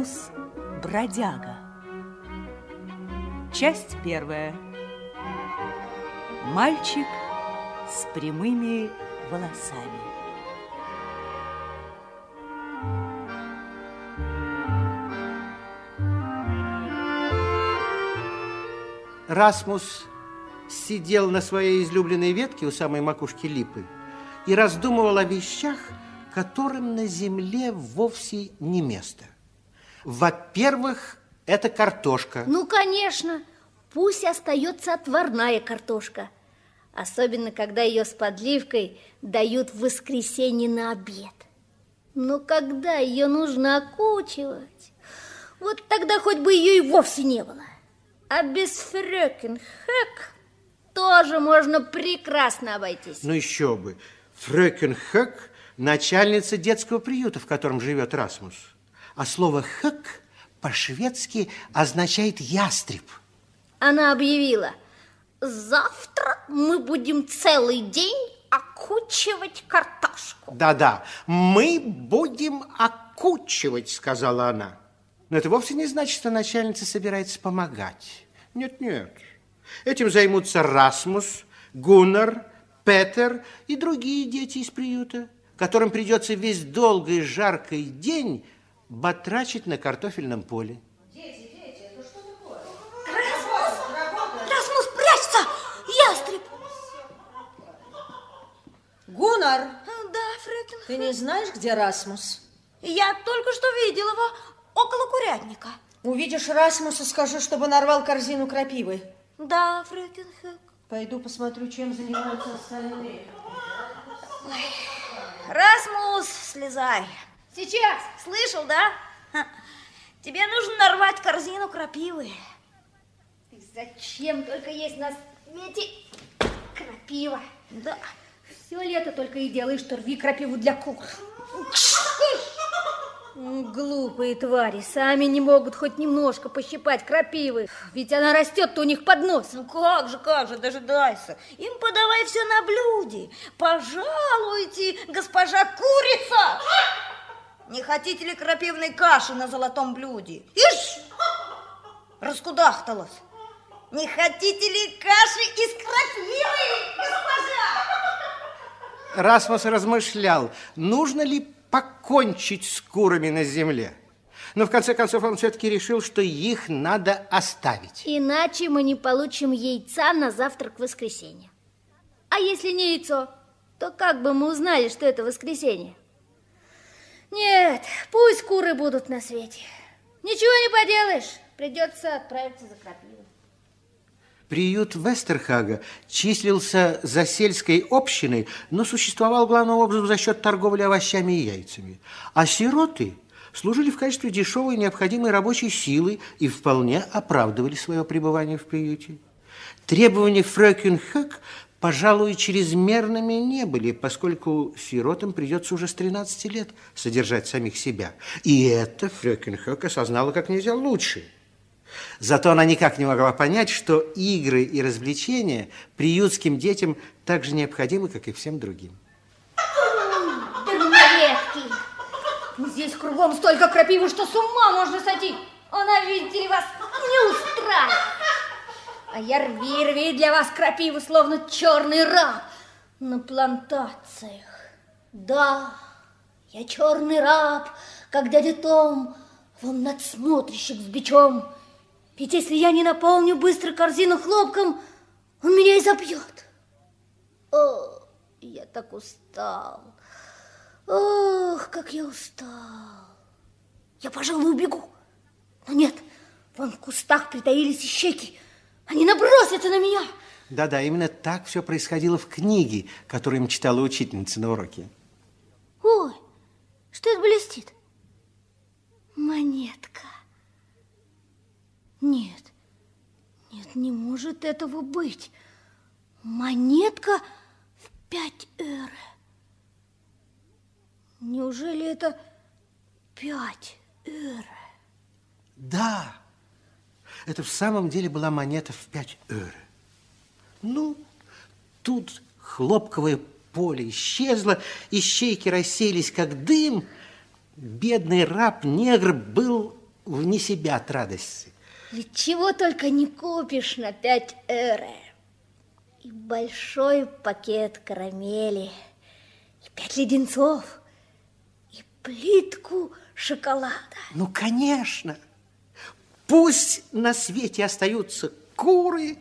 Расмус Бродяга. Часть первая. Мальчик с прямыми волосами. Расмус сидел на своей излюбленной ветке у самой макушки липы и раздумывал о вещах, которым на земле вовсе не место. Во-первых, это картошка. Ну, конечно, пусть остается отварная картошка. Особенно, когда ее с подливкой дают в воскресенье на обед. Но когда ее нужно окучивать, вот тогда хоть бы ее и вовсе не было. А без фрёкинхэк тоже можно прекрасно обойтись. Ну еще бы. Фрёкинхэк – начальница детского приюта, в котором живет Расмус. А слово «хэк» по-шведски означает «ястреб». Она объявила, завтра мы будем целый день окучивать картошку. Да-да, мы будем окучивать, сказала она. Но это вовсе не значит, что начальница собирается помогать. Нет-нет. Этим займутся Расмус, Гуннар, Петер и другие дети из приюта, которым придется весь долгий жаркий день батрачить на картофельном поле. Дети, дети, это что такое? Расмус! Расмус, прячься! Ястреб! Гунар, Да, Фрекин. ты не знаешь, где Расмус? Я только что видел его около курятника. Увидишь Расмуса, скажи, чтобы нарвал корзину крапивы. Да, Фрекенхэк. Пойду посмотрю, чем занимаются остальные. Расмус, слезай. Сейчас. Слышал, да? Тебе нужно нарвать корзину крапивы. Ты зачем только есть на свете крапива? Да. Все лето только и делаешь, что рви крапиву для кур. Глупые твари, сами не могут хоть немножко пощипать крапивы, ведь она растет-то у них под носом. Ну как же, как же, дожидайся. Им подавай все на блюде. Пожалуйте, госпожа курица. Не хотите ли крапивной каши на золотом блюде? Ишь! Раскудахталась. Не хотите ли каши из крапивы, госпожа? Расмус размышлял, нужно ли покончить с курами на земле. Но в конце концов он все-таки решил, что их надо оставить. Иначе мы не получим яйца на завтрак в воскресенье. А если не яйцо, то как бы мы узнали, что это воскресенье? Нет, пусть куры будут на свете. Ничего не поделаешь, придется отправиться за крапивой. Приют Вестерхага числился за сельской общиной, но существовал главным образом за счет торговли овощами и яйцами. А сироты служили в качестве дешевой необходимой рабочей силы и вполне оправдывали свое пребывание в приюте. Требования Фрёкинхэк, пожалуй, чрезмерными не были, поскольку сиротам придется уже с 13 лет содержать самих себя. И это Фрёкинхэк осознала как нельзя лучше – Зато она никак не могла понять, что игры и развлечения приютским детям так же необходимы, как и всем другим. Дерноветки! Здесь кругом столько крапивы, что с ума можно сойти. Она, видите ли, вас не устраивает. А я рви-рви для вас крапиву, словно черный раб на плантациях. Да, я черный раб, как дядя Том, вам надсмотрщик с бичом. Ведь если я не наполню быстро корзину хлопком, он меня и забьет. О, я так устал. Ох, как я устал. Я, пожалуй, убегу. Но нет, вон в кустах притаились ищейки. Они набросятся на меня. Да-да, именно так все происходило в книге, которую им читала учительница на уроке. Ой, что это блестит? Монетка. Нет, нет, не может этого быть. Монетка в пять эры. Неужели это пять эры? Да, это в самом деле была монета в пять эры. Ну, тут хлопковое поле исчезло, ищейки расселись, как дым, Бедный раб-негр был вне себя от радости. Ведь чего только не купишь на 5 эре. И большой пакет карамели, и пять леденцов, и плитку шоколада. Ну, конечно. Пусть на свете остаются куры,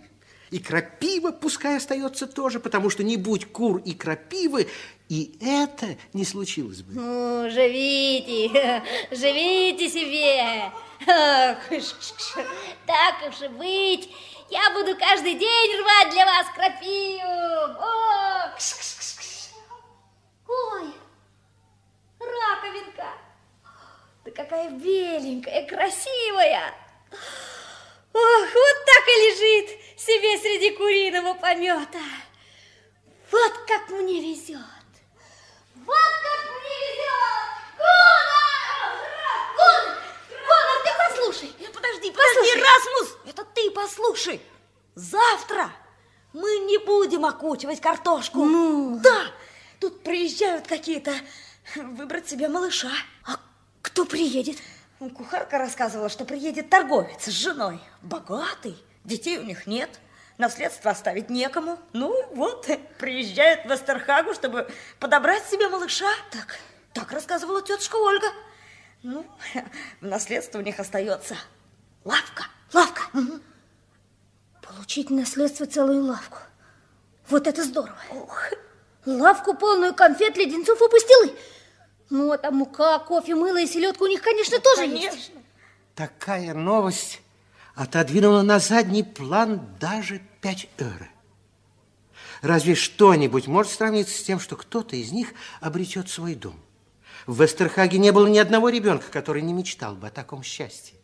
и крапива пускай остается тоже, потому что не будь кур и крапивы, и это не случилось бы. Ну, живите, живите себе. Так уж и быть, я буду каждый день рвать для вас крапиву. О, Ой, раковинка. Да какая беленькая, красивая. Ох, вот так и лежит себе среди куриного помета. Вот как мне везет. Вот как мне везет! Гуннар! Гуннар! Гуннар, ты послушай! Подожди, подожди, Послушай. Расмус! Это ты послушай! Завтра мы не будем окучивать картошку. Ну? Да, тут приезжают какие-то выбрать себе малыша. А кто приедет? Кухарка рассказывала, что приедет торговец с женой. Богатый, детей у них нет, наследство оставить некому. Ну вот, приезжают в Эстерхагу, чтобы подобрать себе малыша. Так, так рассказывала тетушка Ольга. Ну, в наследство у них остается лавка. Лавка. Получить наследство целую лавку. Вот это здорово. Ух, Лавку полную конфет, леденцов и пастилы. Ну, а там мука, кофе, мыло и селедка у них, конечно, тоже есть. конечно. Такая новость отодвинула на задний план даже 5 эuro. Разве что-нибудь может сравниться с тем, что кто-то из них обретет свой дом? В Вестерхаге не было ни одного ребенка, который не мечтал бы о таком счастье.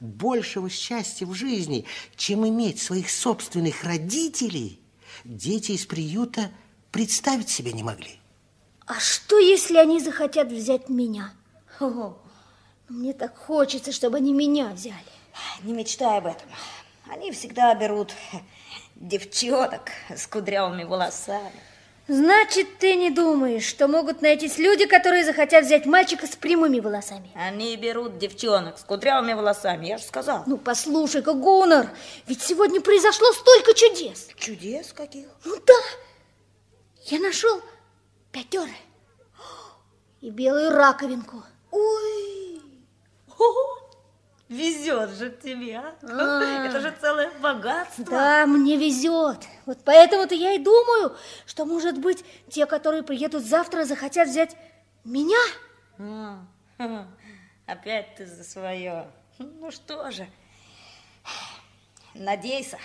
Большего счастья в жизни, чем иметь своих собственных родителей, дети из приюта представить себе не могли. А что, если они захотят взять меня? О, мне так хочется, чтобы они меня взяли. Не мечтай об этом. Они всегда берут девчонок с кудрявыми волосами. Значит, ты не думаешь, что могут найтись люди, которые захотят взять мальчика с прямыми волосами? Они берут девчонок с кудрявыми волосами, я же сказал. Ну, послушай-ка, Гуннар, ведь сегодня произошло столько чудес. Чудес каких? Ну да, я нашел пятеры и белую раковинку. Ой, О, везет же тебе, а? А. Это же целое богатство. Да, мне везет. Вот поэтому-то я и думаю, что, может быть, те, которые приедут завтра, захотят взять меня. Хм, Опять ты за свое. Ну что же, надейся.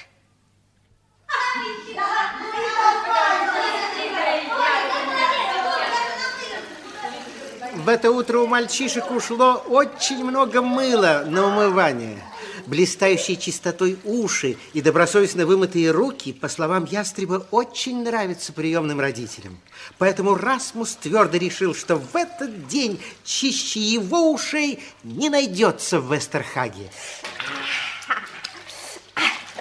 В это утро у мальчишек ушло очень много мыла на умывание. Блистающие чистотой уши и добросовестно вымытые руки, по словам ястреба, очень нравятся приемным родителям. Поэтому Расмус твердо решил, что в этот день чище его ушей не найдется в Вестерхаге.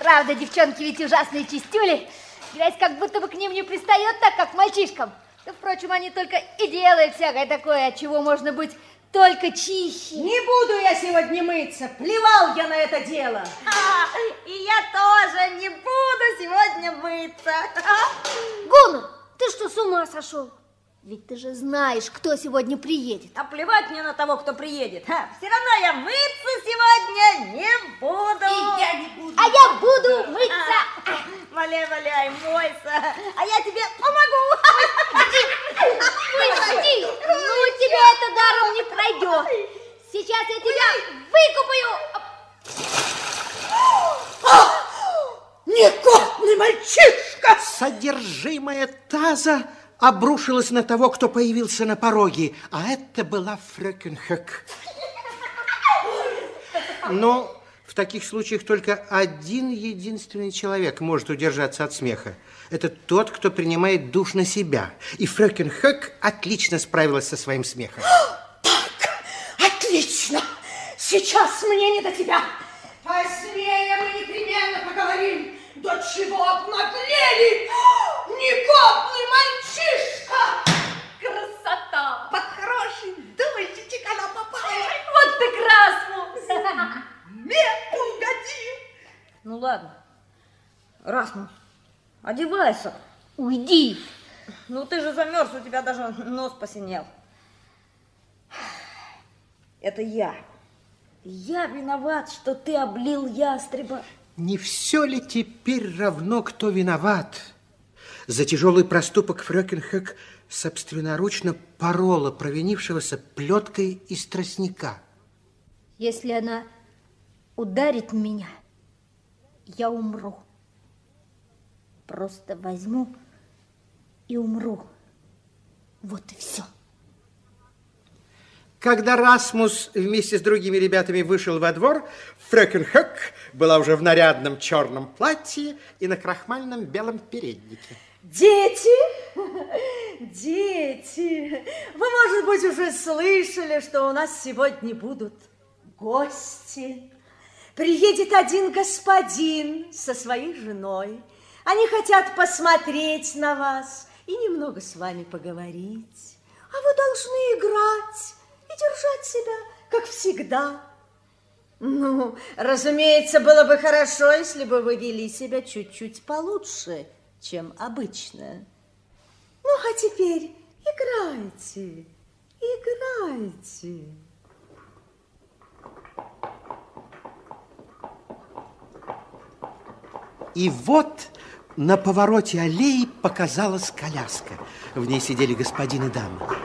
Правда, девчонки ведь ужасные чистюли. Грязь как будто бы к ним не пристает так, как к мальчишкам. Да, впрочем, они только и делают всякое такое, от чего можно быть только чище. Не буду я сегодня мыться. Плевал я на это дело. А, и я тоже не буду сегодня мыться. Гуннар, ты что, с ума сошел? Ведь ты же знаешь, кто сегодня приедет. А плевать мне на того, кто приедет. Все равно я мыться сегодня не буду. И я не буду. А я буду мыться. Валяй, валяй, мойся. А я тебе помогу. Пусти! Ну, у тебя это даром не пройдет. Сейчас я тебя выкупаю. Некотный мальчишка! Содержимое таза обрушилось на того, кто появился на пороге, а это была Фрекенхек. Но в таких случаях только один единственный человек может удержаться от смеха. Это тот, кто принимает душ на себя. И Фрекенхек отлично справилась со своим смехом. Отлично! Сейчас мне не до тебя. Непременно да чего обнаглели? Негодный мальчишка! Красота! Под хороший дождичек она попала. Вот ты красну! Нет, угоди! Ну ладно, Расмус, одевайся. Уйди! Ну ты же замерз, у тебя даже нос посинел. Это я. Я виноват, что ты облил ястреба. Не все ли теперь равно, кто виноват? За тяжелый проступок Фрёкинхэк собственноручно порола провинившегося плеткой из тростника. Если она ударит меня, я умру. Просто возьму и умру. Вот и все. Когда Расмус вместе с другими ребятами вышел во двор, Фрёкинхэк была уже в нарядном черном платье и на крахмальном белом переднике. Дети, дети, вы, может быть, уже слышали, что у нас сегодня будут гости. Приедет один господин со своей женой. Они хотят посмотреть на вас и немного с вами поговорить. А вы должны играть и держать себя, как всегда. Ну, разумеется, было бы хорошо, если бы вы вели себя чуть-чуть получше, чем обычно. Ну, а теперь играйте, играйте. И вот на повороте аллеи показалась коляска. В ней сидели господин и дама.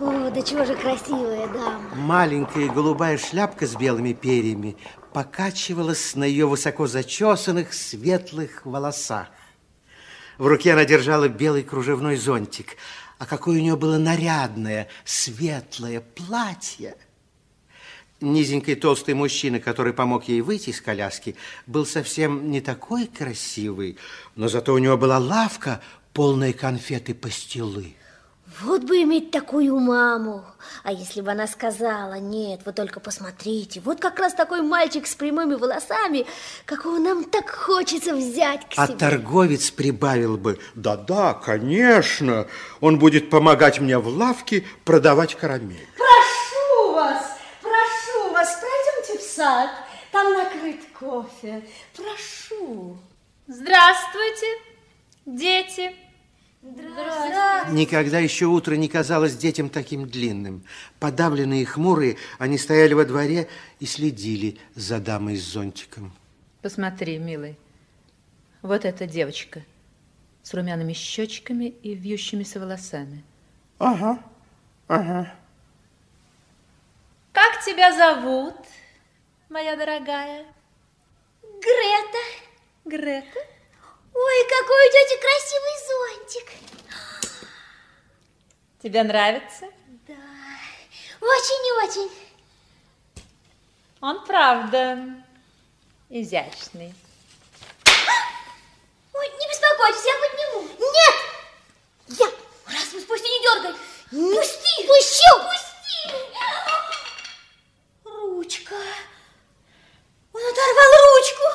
О, да чего же красивая дама. Маленькая голубая шляпка с белыми перьями покачивалась на ее высоко зачесанных светлых волосах. В руке она держала белый кружевной зонтик. А какое у нее было нарядное, светлое платье! Низенький толстый мужчина, который помог ей выйти из коляски, был совсем не такой красивый, но зато у него была лавка, полная конфет и пастилы. Вот бы иметь такую маму. А если бы она сказала, нет, вы только посмотрите, вот как раз такой мальчик с прямыми волосами, какого нам так хочется взять к А себе. торговец прибавил бы, да-да, конечно, он будет помогать мне в лавке продавать карамель. Прошу вас, прошу вас, пройдемте в сад. Там накрыт кофе. Прошу. Здравствуйте, дети. Никогда еще утро не казалось детям таким длинным. Подавленные и хмурые, они стояли во дворе и следили за дамой с зонтиком. Посмотри, милый, вот эта девочка с румяными щечками и вьющимися волосами. Ага, ага. Как тебя зовут, моя дорогая? Грета. Грета? Ой, какой у тети красивый зонтик. Тебе нравится? Да, очень-очень. Он правда изящный. Ой, не беспокойтесь, я подниму. Нет! Я! Расмус, пусти, не дергай. Пусти! Пущу! Пусти! Ручка. Он оторвал ручку.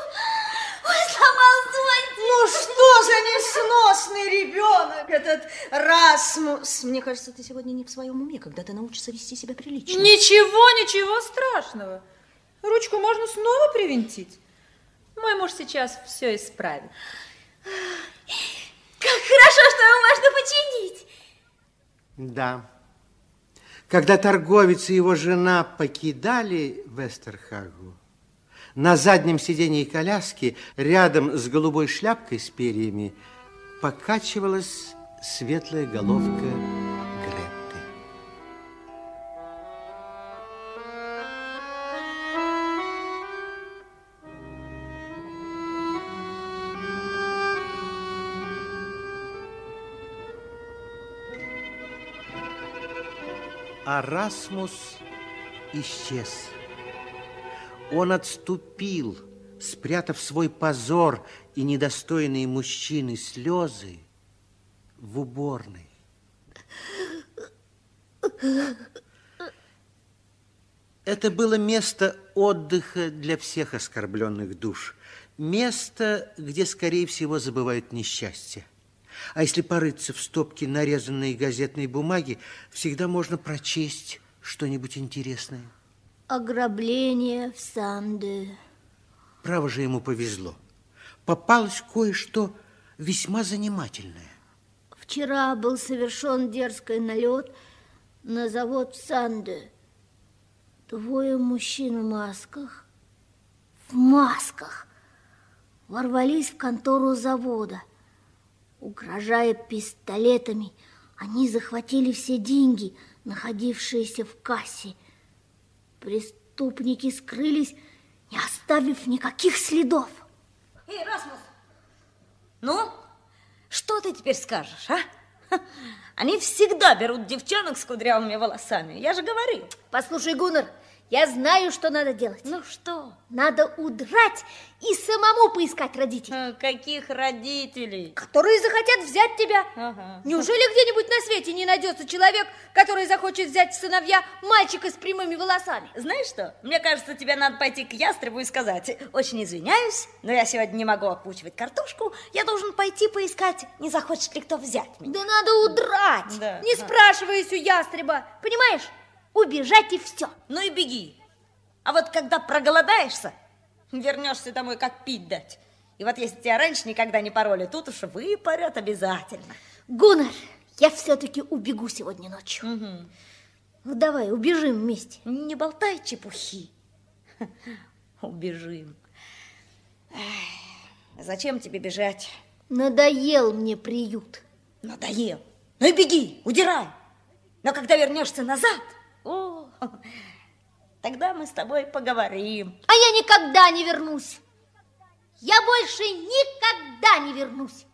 Он сломал зонтик. Ну что за несносный ребенок этот Расмус? Мне кажется, ты сегодня не в своем уме, когда ты научишься вести себя прилично. Ничего, ничего страшного. Ручку можно снова привинтить. Мой муж сейчас все исправит. Как хорошо, что его можно починить. Да. Когда торговец и его жена покидали Вестерхагу, на заднем сидении коляски, рядом с голубой шляпкой с перьями, покачивалась светлая головка Гретты. А Расмус исчез. Он отступил, спрятав свой позор и недостойные мужчины слезы в уборной. Это было место отдыха для всех оскорбленных душ. Место, где, скорее всего, забывают несчастье. А если порыться в стопке нарезанной газетной бумаги, всегда можно прочесть что-нибудь интересное. Ограбление в Санде. Право же ему повезло. Попалось кое-что весьма занимательное. Вчера был совершен дерзкий налет на завод в Санде. Двое мужчин в масках, в масках, ворвались в контору завода. Угрожая пистолетами, они захватили все деньги, находившиеся в кассе. Преступники скрылись, не оставив никаких следов. Эй, Расмус, ну, что ты теперь скажешь, а? Они всегда берут девчонок с кудрявыми волосами, я же говорил. Послушай, Гуннер, я знаю, что надо делать. Ну что? Надо удрать и самому поискать родителей, А, Каких родителей? которые захотят взять тебя. Ага. Неужели где-нибудь на свете не найдется человек, который захочет взять в сыновья мальчика с прямыми волосами? Знаешь что? Мне кажется, тебе надо пойти к ястребу и сказать, очень извиняюсь, но я сегодня не могу опучивать картошку, я должен пойти поискать, не захочет ли кто взять меня. Да надо удрать, Да, не да. спрашиваясь у ястреба. Понимаешь? Убежать и все. Ну и беги. А вот когда проголодаешься, вернешься домой, как пить дать. И вот если тебя раньше никогда не пороли, тут уж выпарят обязательно. Гуннер, я все-таки убегу сегодня ночью. Ну, давай, убежим вместе. Не болтай чепухи. Убежим. Эх, Зачем тебе бежать? Надоел мне приют. Надоел. Ну и беги, удирай. Но когда вернешься назад, о, тогда мы с тобой поговорим. А я никогда не вернусь. Я больше никогда не вернусь.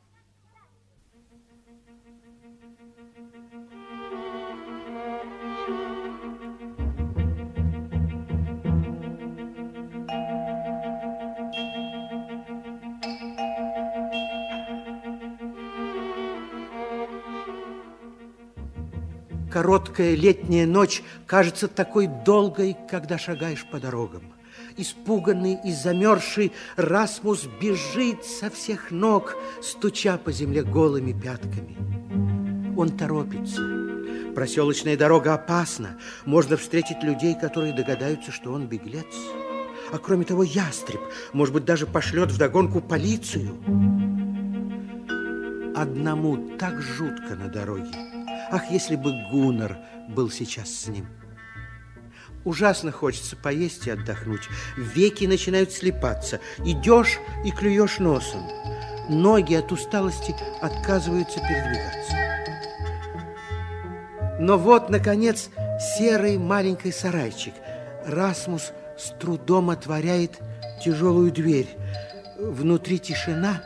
Короткая летняя ночь кажется такой долгой, когда шагаешь по дорогам. Испуганный и замерзший Расмус бежит со всех ног, стуча по земле голыми пятками. Он торопится. Проселочная дорога опасна. Можно встретить людей, которые догадаются, что он беглец. А кроме того, ястреб, может быть, даже пошлет вдогонку полицию. Одному так жутко на дороге. Ах, если бы Гуннар был сейчас с ним. Ужасно хочется поесть и отдохнуть. Веки начинают слепаться. Идешь и клюешь носом. Ноги от усталости отказываются передвигаться. Но вот, наконец, серый маленький сарайчик. Расмус с трудом отворяет тяжелую дверь. Внутри тишина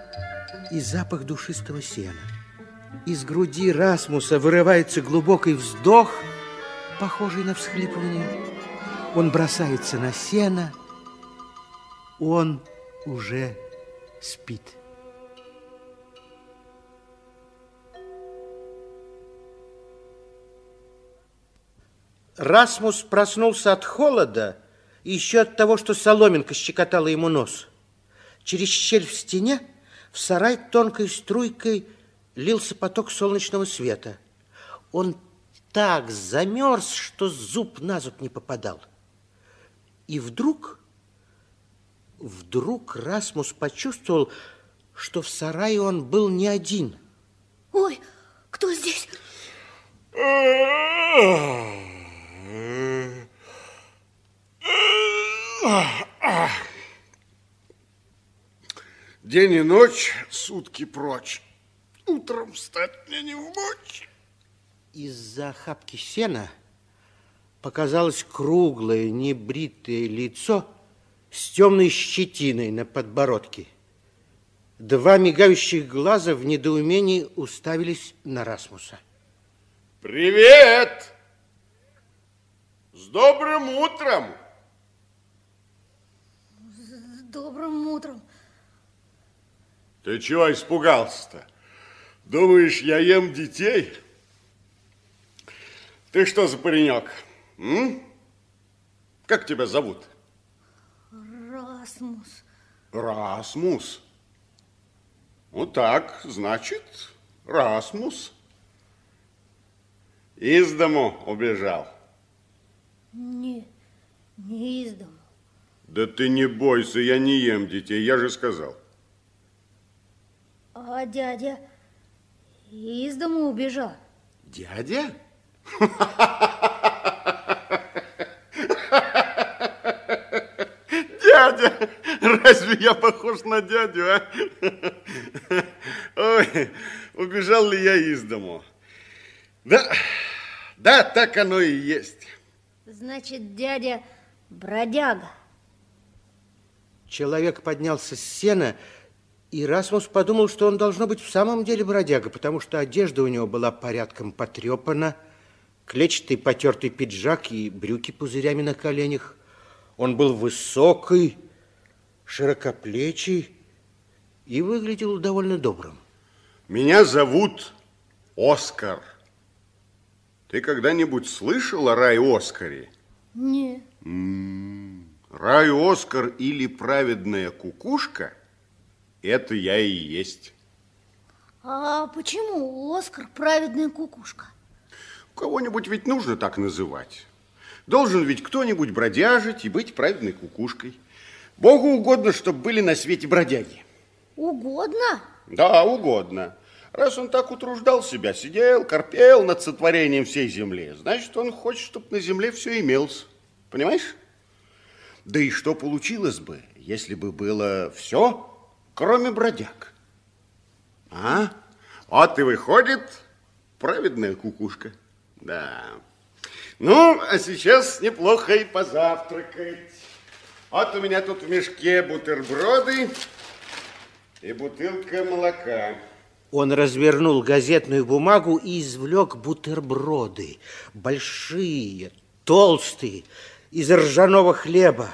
и запах душистого сена. Из груди Расмуса вырывается глубокий вздох, похожий на всхлипывание. Он бросается на сено. Он уже спит. Расмус проснулся от холода и еще от того, что соломинка щекотала ему нос. Через щель в стене в сарай тонкой струйкой лился поток солнечного света. Он так замерз, что зуб на зуб не попадал. И вдруг, вдруг Расмус почувствовал, что в сарае он был не один. Ой, кто здесь? День и ночь, сутки прочь. Утром встать мне не в мочь. Из-за охапки сена показалось круглое, небритое лицо с темной щетиной на подбородке. Два мигающих глаза в недоумении уставились на Расмуса. Привет! С добрым утром! С добрым утром. Ты чего испугался-то? Думаешь, я ем детей? Ты что за паренек? м? Как тебя зовут? Расмус. Расмус. Ну так, значит, Расмус. Из дому убежал. Не, не из дома. Да ты не бойся, я не ем детей, я же сказал. А дядя из дома убежал. Дядя? Дядя! Разве я похож на дядю, а? Ой, убежал ли я из дому? Да, да, так оно и есть. Значит, дядя бродяга. Человек поднялся с сена, и Расмус подумал, что он должно быть в самом деле бродяга, потому что одежда у него была порядком потрепана, клетчатый потертый пиджак и брюки пузырями на коленях. Он был высокий, широкоплечий и выглядел довольно добрым. Меня зовут Оскар. Ты когда-нибудь слышал о Рай Оскаре? Не. Рай Оскар или праведная кукушка – это я и есть. А почему Оскар праведная кукушка? Кого-нибудь ведь нужно так называть. Должен ведь кто-нибудь бродяжить и быть праведной кукушкой. Богу угодно, чтобы были на свете бродяги. Угодно? Да, угодно. Раз он так утруждал себя, сидел, корпел над сотворением всей земли, значит, он хочет, чтобы на земле все имелось. Понимаешь? Да и что получилось бы, если бы было все, кроме бродяг? А? Вот и выходит праведная кукушка. Да. Ну, а сейчас неплохо и позавтракать. Вот у меня тут в мешке бутерброды и бутылка молока. Он развернул газетную бумагу и извлек бутерброды. Большие, толстые, из ржаного хлеба.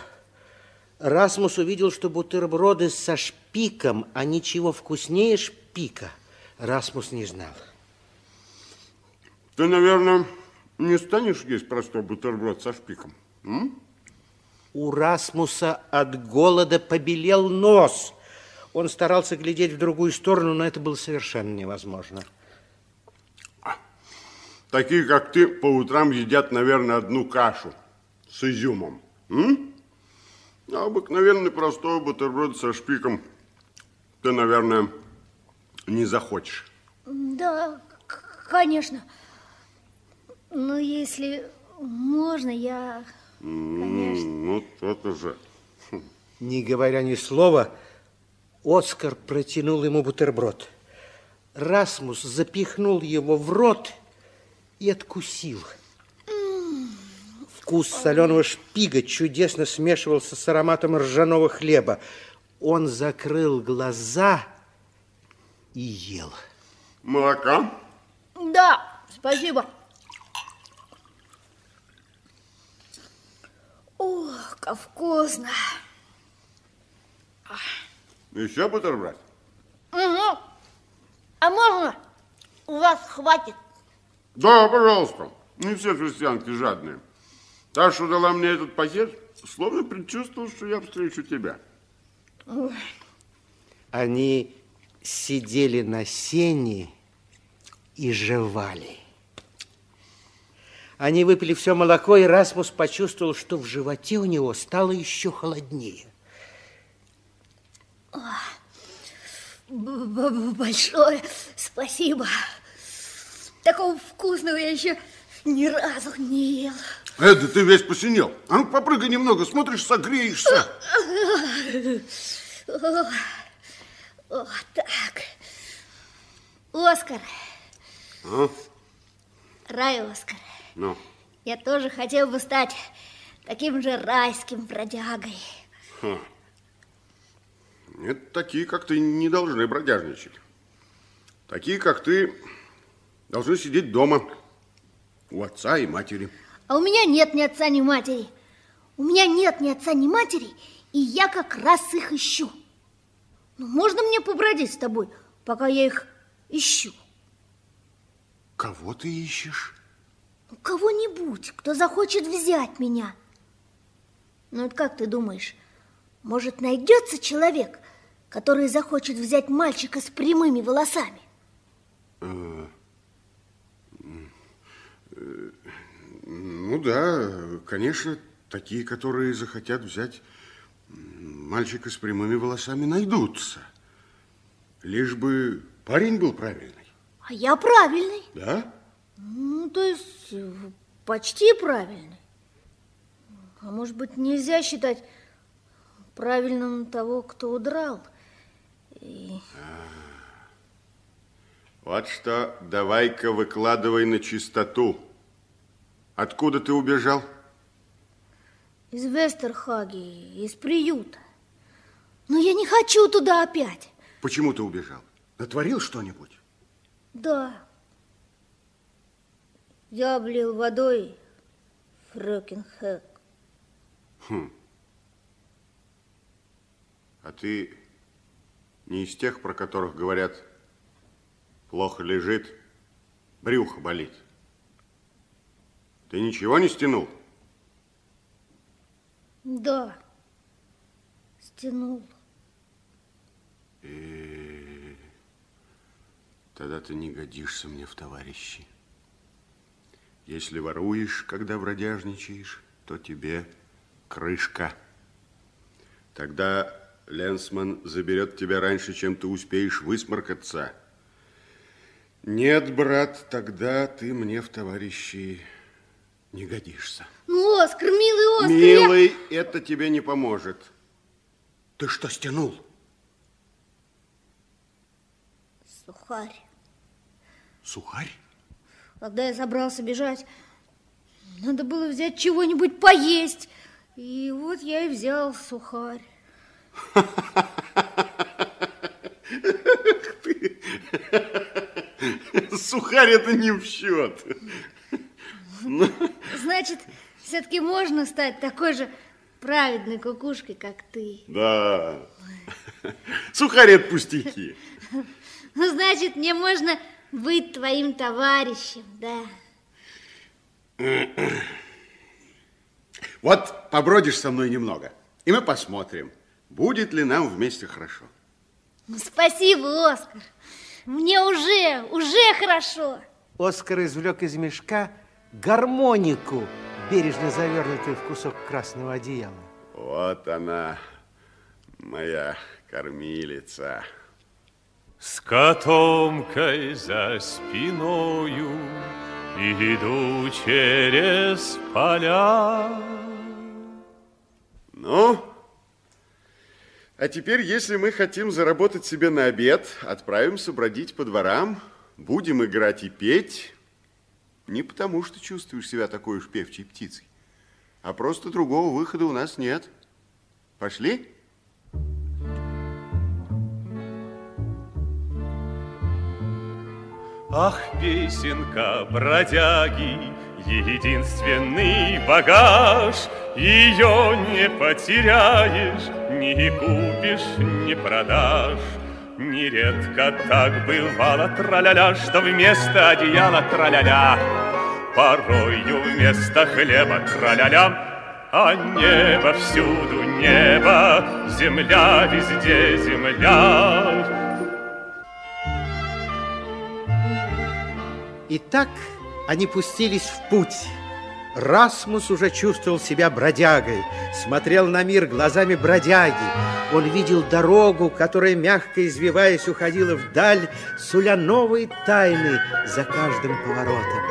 Расмус увидел, что бутерброды со шпиком, а ничего вкуснее шпика. Расмус не знал. Ты, наверное, не станешь есть простой бутерброд со шпиком? М? У Расмуса от голода побелел нос. Он старался глядеть в другую сторону, но это было совершенно невозможно. Такие, как ты, по утрам едят, наверное, одну кашу с изюмом. М? Обыкновенный простой бутерброд со шпиком ты, наверное, не захочешь. Да, конечно. Но если можно, я, конечно. Ну, это же. Не говоря ни слова, Оскар протянул ему бутерброд. Расмус запихнул его в рот и откусил. Вкус соленого шпига чудесно смешивался с ароматом ржаного хлеба. Он закрыл глаза и ел. Молока? Да, спасибо. Ох, как вкусно. Еще бутерброд? Угу. А можно? У вас хватит. Да, пожалуйста. Не все крестьянки жадные. Та, что дала мне этот пакет, словно предчувствовал, что я встречу тебя. Они сидели на сене и жевали. Они выпили все молоко, и Расмус почувствовал, что в животе у него стало еще холоднее. Б- Большое спасибо. Такого вкусного я еще ни разу не ел. Эда, ты весь посинел. А ну попрыгай немного, смотришь, согреешься. Вот так. Оскар. А? Рай Оскар. Ну, Я тоже хотел бы стать таким же райским бродягой. нет, такие, как ты, не должны бродяжничать. Такие, как ты, должны сидеть дома у отца и матери. А у меня нет ни отца, ни матери. У меня нет ни отца, ни матери, и я как раз их ищу. Ну, можно мне побродить с тобой, пока я их ищу? Кого ты ищешь? Ну, Кого-нибудь, кто захочет взять меня. Ну, вот как ты думаешь, может, найдется человек, который захочет взять мальчика с прямыми волосами? Ну да, конечно, такие, которые захотят взять мальчика с прямыми волосами, найдутся. Лишь бы парень был правильный. А я правильный. Да? Ну, то есть, э, почти правильный. А может быть, нельзя считать правильным того, кто удрал? И... Вот что, давай-ка выкладывай на чистоту. Откуда ты убежал? Из Вестерхаги, из приюта. Но я не хочу туда опять. Почему ты убежал? Натворил что-нибудь? Да. Я облил водой Фрёкинхэк. Хм. А ты не из тех, про которых говорят, плохо лежит, брюхо болит. Ты ничего не стянул? Да. Стянул. И... Тогда ты не годишься мне в товарищи. Если воруешь, когда бродяжничаешь, то тебе крышка. Тогда Ленсман заберет тебя раньше, чем ты успеешь высморкаться. Нет, брат, тогда ты мне в товарищи не годишься. Ну, Оскар, милый Оскар, Милый, это тебе не поможет. Ты что стянул? я... Сухарь. Сухарь? Когда я собрался бежать, надо было взять чего-нибудь поесть. И вот я и взял сухарь. Сухарь это не в счет. Значит, все-таки можно стать такой же праведной кукушкой, как ты. Да. Сухарь это пустяки. Ну, значит, мне можно быть твоим товарищем, да. Вот побродишь со мной немного, и мы посмотрим, будет ли нам вместе хорошо. Ну, спасибо, Оскар. Мне уже, уже хорошо. Оскар извлек из мешка гармонику, бережно завернутую в кусок красного одеяла. Вот она, моя кормилица. С котомкой за спиною Иду через поля. Ну, а теперь, если мы хотим заработать себе на обед, отправимся бродить по дворам, будем играть и петь. Не потому, что чувствуешь себя такой уж певчей птицей, а просто другого выхода у нас нет. Пошли? Ах, песенка бродяги, единственный багаж, Ее не потеряешь, не купишь, не продашь. Нередко так бывало траля-ля, что вместо одеяла траля-ля, Порою вместо хлеба траля-ля, а небо всюду небо, земля везде земля. Итак, они пустились в путь. Расмус уже чувствовал себя бродягой, смотрел на мир глазами бродяги. Он видел дорогу, которая, мягко извиваясь, уходила вдаль, суля новые тайны за каждым поворотом.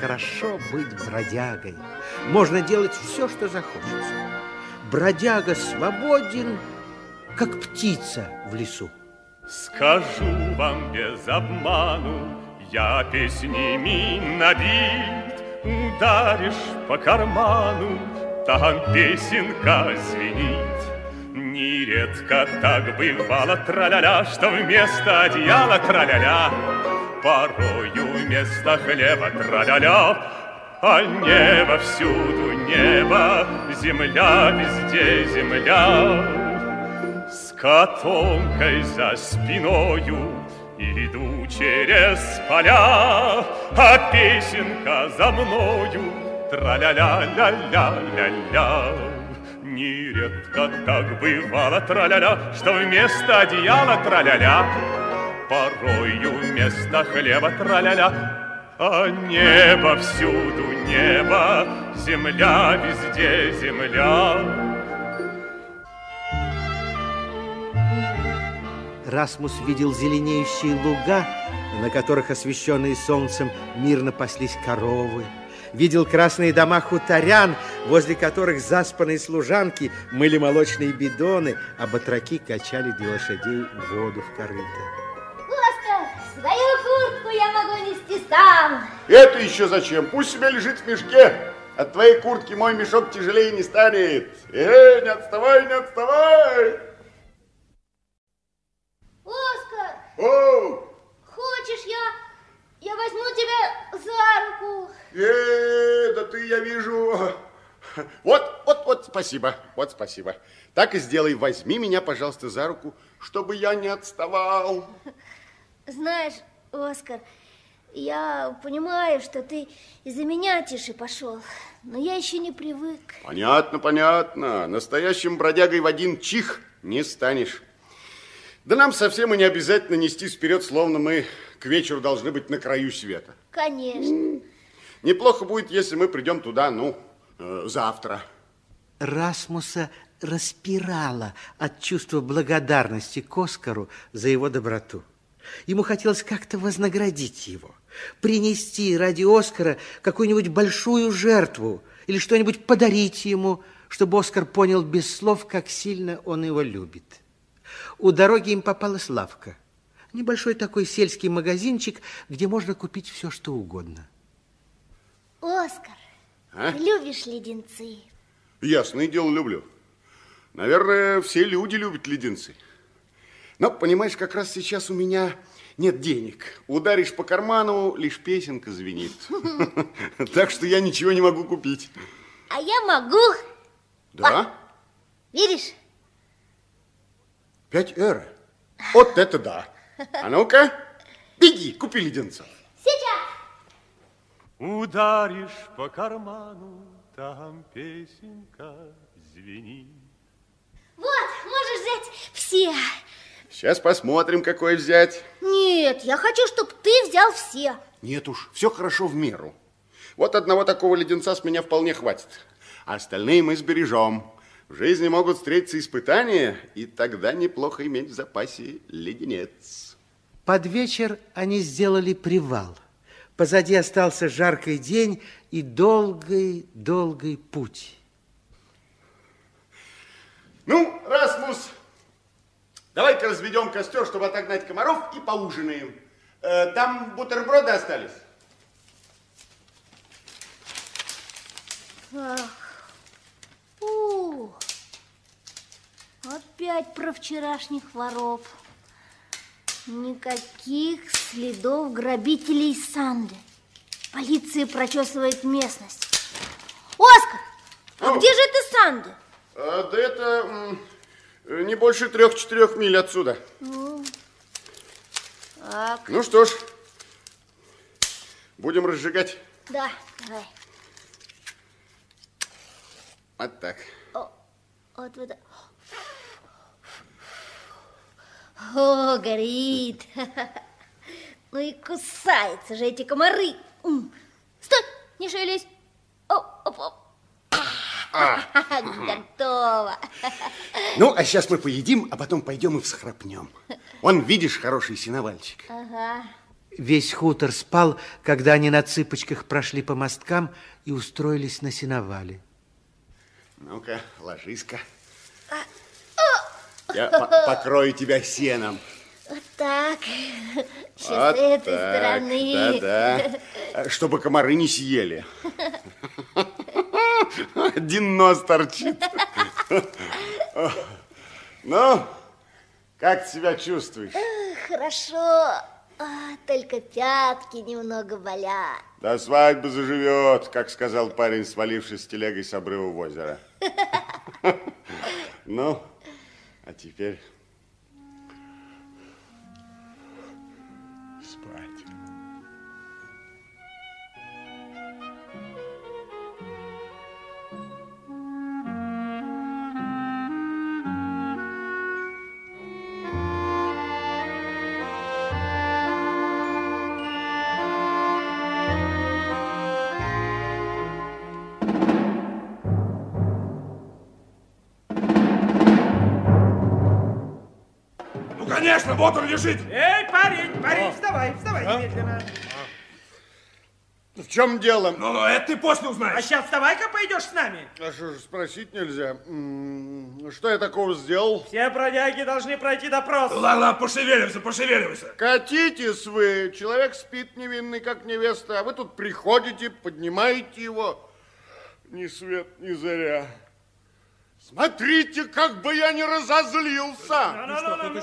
Хорошо быть бродягой. Можно делать все, что захочется. Бродяга свободен, как птица в лесу. Скажу вам без обману, я песнями набит. Ударишь по карману, там песенка звенит. Нередко так бывало траля-ля, что вместо одеяла траля-ля, порою вместо хлеба траля-ля, а небо всюду небо, земля везде земля. С котомкой за спиною Иду через поля, А песенка за мною Тра-ля-ля-ля-ля-ля-ля. Нередко так бывало тра-ля-ля, Что вместо одеяла тра-ля-ля, Порою вместо хлеба тра-ля-ля, А небо всюду небо, Земля везде земля. Расмус видел зеленеющие луга, на которых, освещенные солнцем, мирно паслись коровы. Видел красные дома хуторян, возле которых заспанные служанки мыли молочные бидоны, а батраки качали для лошадей воду в корыто. Оскар, свою куртку я могу нести сам. Это еще зачем? Пусть себе лежит в мешке. От твоей куртки мой мешок тяжелее не станет. Эй, не отставай, не отставай! Оскар, О, хочешь я, я возьму тебя за руку? э, да ты, я вижу... Вот, вот, вот, спасибо, вот спасибо. Так и сделай, возьми меня, пожалуйста, за руку, чтобы я не отставал. Знаешь, Оскар, я понимаю, что ты из-за меня тише пошел, но я еще не привык. Понятно, понятно. Настоящим бродягой в один чих не станешь. Да нам совсем и не обязательно нестись вперед, словно мы к вечеру должны быть на краю света. Конечно. Неплохо будет, если мы придем туда, ну, э, завтра. Расмуса распирала от чувства благодарности к Оскару за его доброту. Ему хотелось как-то вознаградить его, принести ради Оскара какую-нибудь большую жертву или что-нибудь подарить ему, чтобы Оскар понял без слов, как сильно он его любит. У дороги им попалась лавка. Небольшой такой сельский магазинчик, где можно купить все, что угодно. Оскар, А? любишь леденцы? Ясное дело, люблю. Наверное, все люди любят леденцы. Но, понимаешь, как раз сейчас у меня нет денег. Ударишь по карману, лишь песенка звенит. Так что я ничего не могу купить. А я могу. Да? Видишь? Пять эро. Вот это да. А ну-ка, беги, купи леденцов. Сейчас. Ударишь по карману, там песенка звенит. Вот, можешь взять все. Сейчас посмотрим, какой взять. Нет, я хочу, чтобы ты взял все. Нет уж, все хорошо в меру. Вот одного такого леденца с меня вполне хватит. А остальные мы сбережем. В жизни могут встретиться испытания, и тогда неплохо иметь в запасе леденец. Под вечер они сделали привал. Позади остался жаркий день и долгий-долгий путь. Ну, Расмус, давай-ка разведем костер, чтобы отогнать комаров, и поужинаем. Э, там бутерброды остались. У, опять про вчерашних воров. Никаких следов грабителей Санды. Полиция прочесывает местность. Оскар, а где же ты Санды? Э, да это не больше трех-четырех миль отсюда. Так, Ну что ж, будем разжигать. да, давай. Вот так. О, вот в это. О, горит. Ну и кусаются же эти комары. Стой, не шевелись. Оп, оп. Готово. Ну, а сейчас мы поедим, а потом пойдем и всхрапнем. Вон, видишь, хороший сеновальчик. Ага. Весь хутор спал, когда они на цыпочках прошли по мосткам и устроились на сеновале. Ну-ка, ложись-ка. Я по- покрою тебя сеном. Вот так. С Вот этой так, стороны. Да-да. Чтобы комары не съели. Один нос торчит. Ну, как себя чувствуешь? Хорошо. А, только пятки немного болят. До свадьбы заживет, как сказал парень, свалившись с телегой с обрыва в озеро. Ну, а теперь вставай, вставай немедленно. В чем дело? Ну-ну, это ты после А узнаешь. сейчас вставай-ка пойдешь с нами. А что же, спросить нельзя? Что я такого сделал? Все бродяги должны пройти допрос. Ладно, пошевеливайся, пошевеливайся. Катитесь вы, человек спит невинный, как невеста, а вы тут приходите, поднимаете его. Ни свет, ни заря. Смотрите, как бы я не разозлился.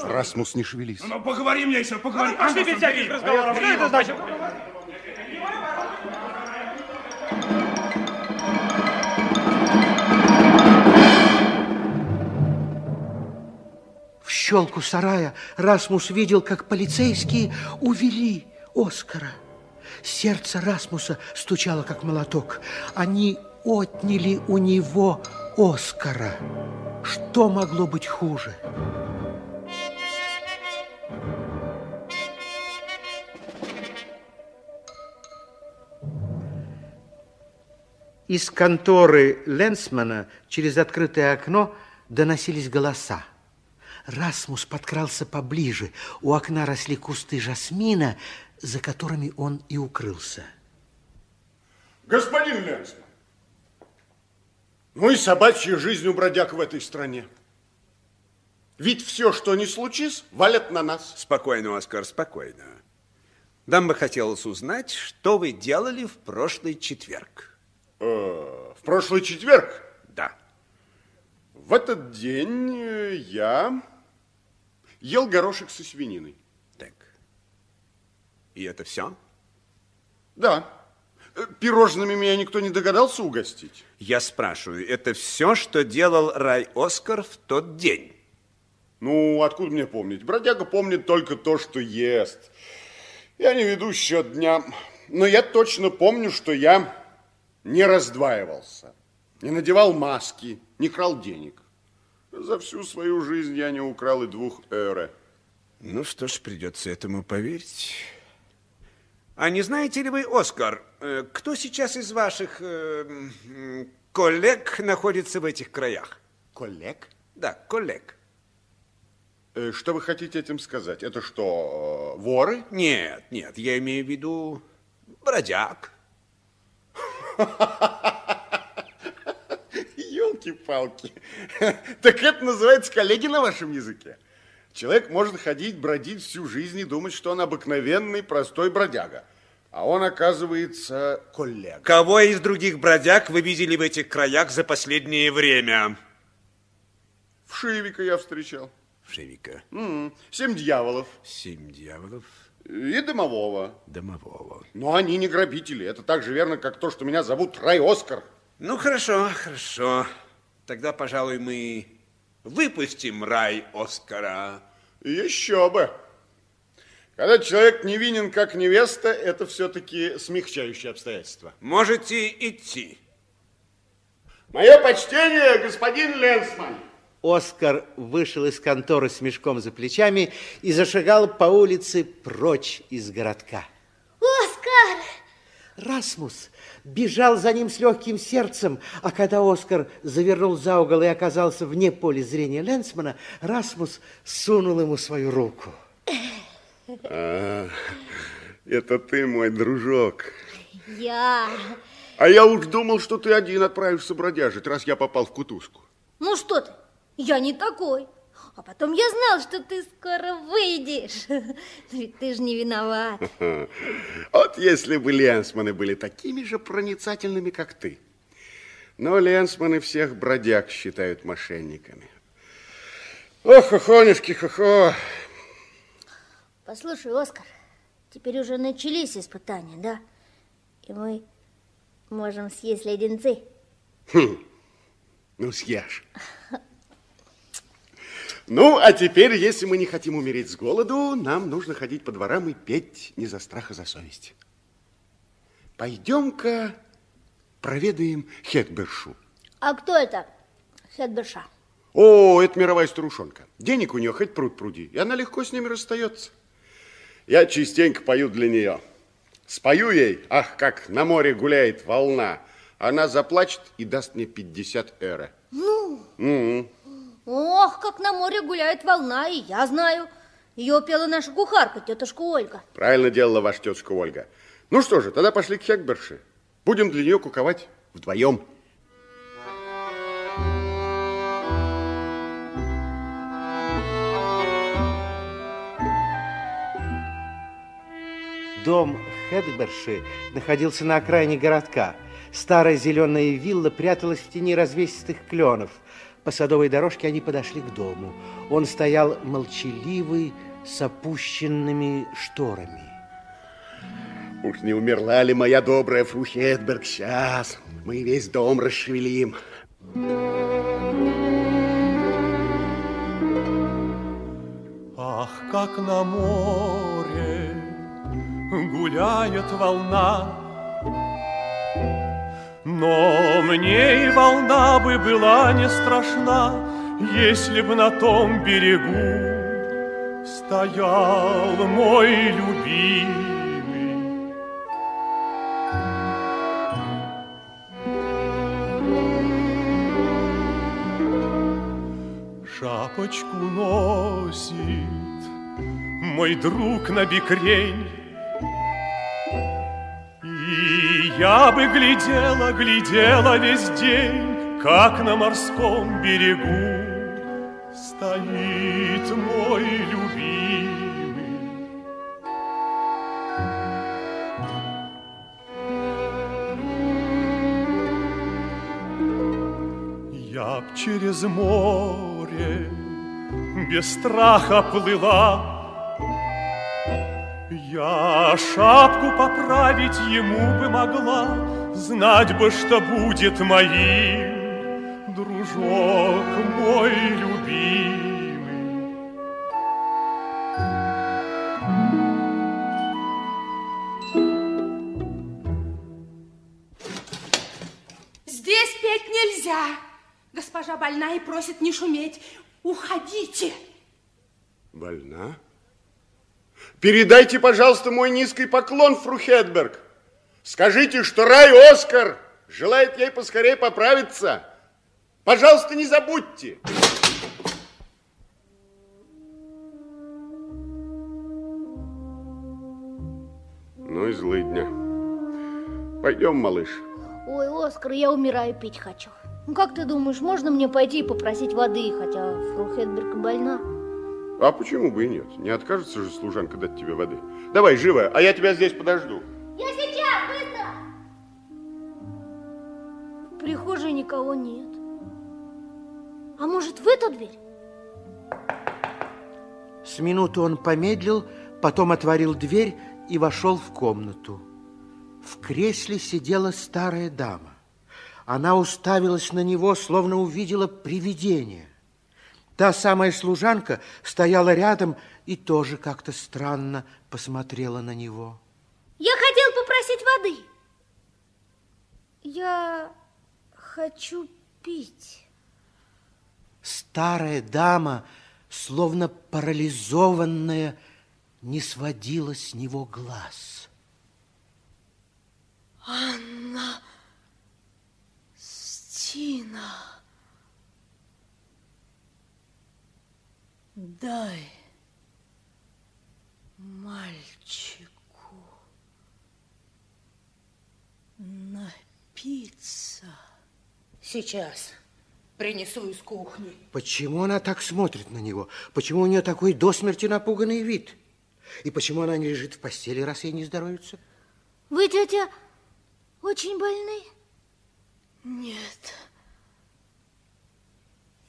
Расмус, не шевелись. Ну, поговори мне еще, поговори. Пошли без всяких разговоров. Что это значит? В щелку сарая Расмус видел, как полицейские увели Оскара. Сердце Расмуса стучало, как молоток. Они отняли у него Оскара. Что могло быть хуже? Из конторы Ленсмана через открытое окно доносились голоса. Расмус подкрался поближе. У окна росли кусты жасмина, за которыми он и укрылся. Господин Ленсман, ну и собачья жизнь у бродяг в этой стране. Ведь все, что не случись, валят на нас. Спокойно, Оскар, спокойно. Нам бы хотелось узнать, что вы делали в прошлый четверг. Э, в прошлый четверг Да. в этот день э, я ел горошек со свининой. Так. И это все? Да. Пирожными меня никто не догадался угостить. Я спрашиваю, это все, что делал Рай Оскар в тот день? Ну, откуда мне помнить? Бродяга помнит только то, что ест. Я не веду счет дням. Но я точно помню, что я не раздваивался, не надевал маски, не крал денег. За всю свою жизнь я не украл и двух эре. Ну что ж, придется этому поверить. А не знаете ли вы, Оскар, э, кто сейчас из ваших э, коллег находится в этих краях? Коллег? Да, коллег. Э, Что вы хотите этим сказать? Это что, воры? Нет, нет, я имею в виду бродяг. Елки-палки. Так это называется коллеги на вашем языке. Человек может ходить, бродить всю жизнь и думать, что он обыкновенный, простой бродяга. А он, оказывается, коллега. Кого из других бродяг вы видели в этих краях за последнее время? В Шивика я встречал. Шевика. М, Семь дьяволов. Семь дьяволов И домового. домового. Но они не грабители. Это так же верно, как то, что меня зовут Рай Оскар. Ну, хорошо, хорошо. Тогда, пожалуй, мы выпустим рай Оскара. Еще бы. Когда человек невинен, как невеста, это все-таки смягчающее обстоятельство. Можете идти. Мое почтение, господин Ленсман. Оскар вышел из конторы с мешком за плечами и зашагал по улице прочь из городка. Расмус бежал за ним с легким сердцем, а когда Оскар завернул за угол и оказался вне поля зрения Ленсмана, Расмус сунул ему свою руку. А, это ты, мой дружок. Я. А я уж думал, что ты один отправишься бродяжить, раз я попал в кутузку. Ну что ты, я не такой. А потом я знал, что ты скоро выйдешь. Ведь ты же не виноват. Вот если бы ленсманы были такими же проницательными, как ты. Но ленсманы всех бродяг считают мошенниками. Ох, хохонюшки, хохо. Послушай, Оскар, теперь уже начались испытания, да? И мы можем съесть леденцы. Ну, съешь. Ну, а теперь, если мы не хотим умереть с голоду, нам нужно ходить по дворам и петь не за страх, а за совесть. Пойдем-ка проведаем Хетбершу. А кто это? Хедберша. О, это мировая старушонка. Денег у нее хоть пруд пруди, и она легко с ними расстается. Я частенько пою для нее. Спою ей, ах, как на море гуляет волна. Она заплачет и даст мне 50 эро. Ну, М-м. Ох, как на море гуляет волна, и я знаю. Ее пела наша кухарка, тетушка Ольга. Правильно делала ваша тетушка Ольга. Ну что же, тогда пошли к Хекберше. Будем для нее куковать вдвоем. Дом Хедберши находился на окраине городка. Старая зеленая вилла пряталась в тени развесистых кленов. По садовой дорожке они подошли к дому. Он стоял молчаливый, с опущенными шторами. Уж не умерла ли моя добрая фру Хедберг? Сейчас мы весь дом расшевелим. Ах, как на море гуляет волна, Но мне и волна бы была не страшна, Если б на том берегу стоял мой любимый. Шапочку носит мой друг на бикрень. Я бы глядела, глядела весь день, как на морском берегу стоит мой любимый. Я б через море без страха плыла, Я шапку поправить ему бы могла, Знать бы, что будет моим, дружок мой любимый. Здесь петь нельзя. Госпожа больна и просит не шуметь. Уходите. Больна? Передайте, пожалуйста, мой низкий поклон, фру Хедберг. Скажите, что Рай Оскар желает ей поскорее поправиться. Пожалуйста, не забудьте. Ну и злыдня. Пойдем, малыш. Ой, Оскар, я умираю, пить хочу. Ну, как ты думаешь, можно мне пойти и попросить воды, хотя фру Хедберг больна? А почему бы и нет? Не откажется же служанка дать тебе воды. Давай, живо, а я тебя здесь подожду. Я сейчас, быстро! В прихожей никого нет. А может, в эту дверь? С минуту он помедлил, потом отворил дверь и вошел в комнату. В кресле сидела старая дама. Она уставилась на него, словно увидела привидение. Та самая служанка стояла рядом и тоже как-то странно посмотрела на него. Я хотел попросить воды. Я хочу пить. Старая дама, словно парализованная, не сводила с него глаз. Анна Стина. Дай мальчику напиться. Сейчас принесу из кухни. Почему она так смотрит на него? Почему у нее такой до смерти напуганный вид? И почему она не лежит в постели, раз ей не здоровится? Вы, тетя, очень больны? Нет.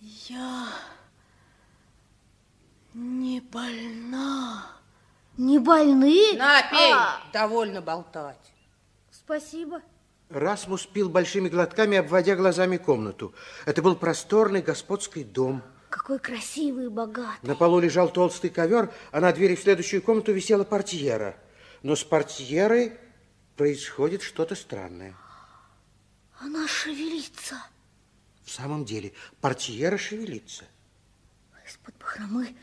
Я не больна. Не больны? На, пей. А, Довольно болтать. спасибо. Расмус пил большими глотками, обводя глазами комнату. Это был просторный господский дом. Какой красивый и богатый. На полу лежал толстый ковер, а на двери в следующую комнату висела портьера. Но с портьерой происходит что-то странное. Она шевелится. В самом деле, портьера шевелится. Из-под бахромы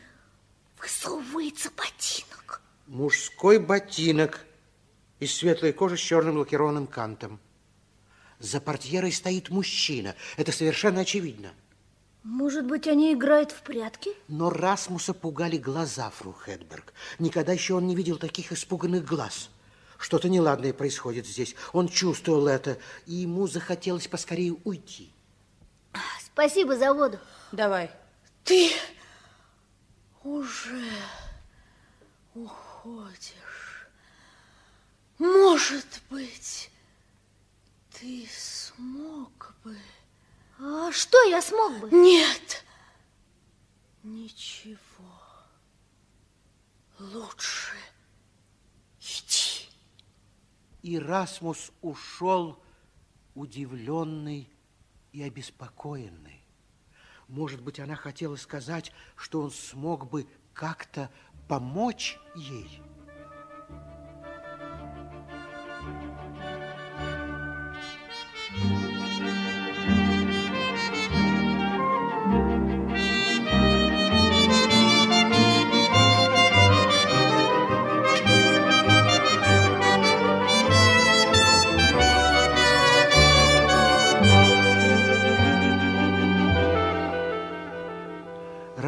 высовывается ботинок. Мужской ботинок из светлой кожи с черным лакированным кантом. За портьерой стоит мужчина. Это совершенно очевидно. Может быть, они играют в прятки? Но Расмуса пугали глаза, фру Хедберг. Никогда еще он не видел таких испуганных глаз. Что-то неладное происходит здесь. Он чувствовал это, и ему захотелось поскорее уйти. Спасибо за воду. Давай. Ты уже уходишь. Может быть, ты смог бы... А что я смог бы? Нет, ничего. Лучше иди. И Расмус ушел удивленный и обеспокоенный. Может быть, она хотела сказать, что он смог бы как-то помочь ей.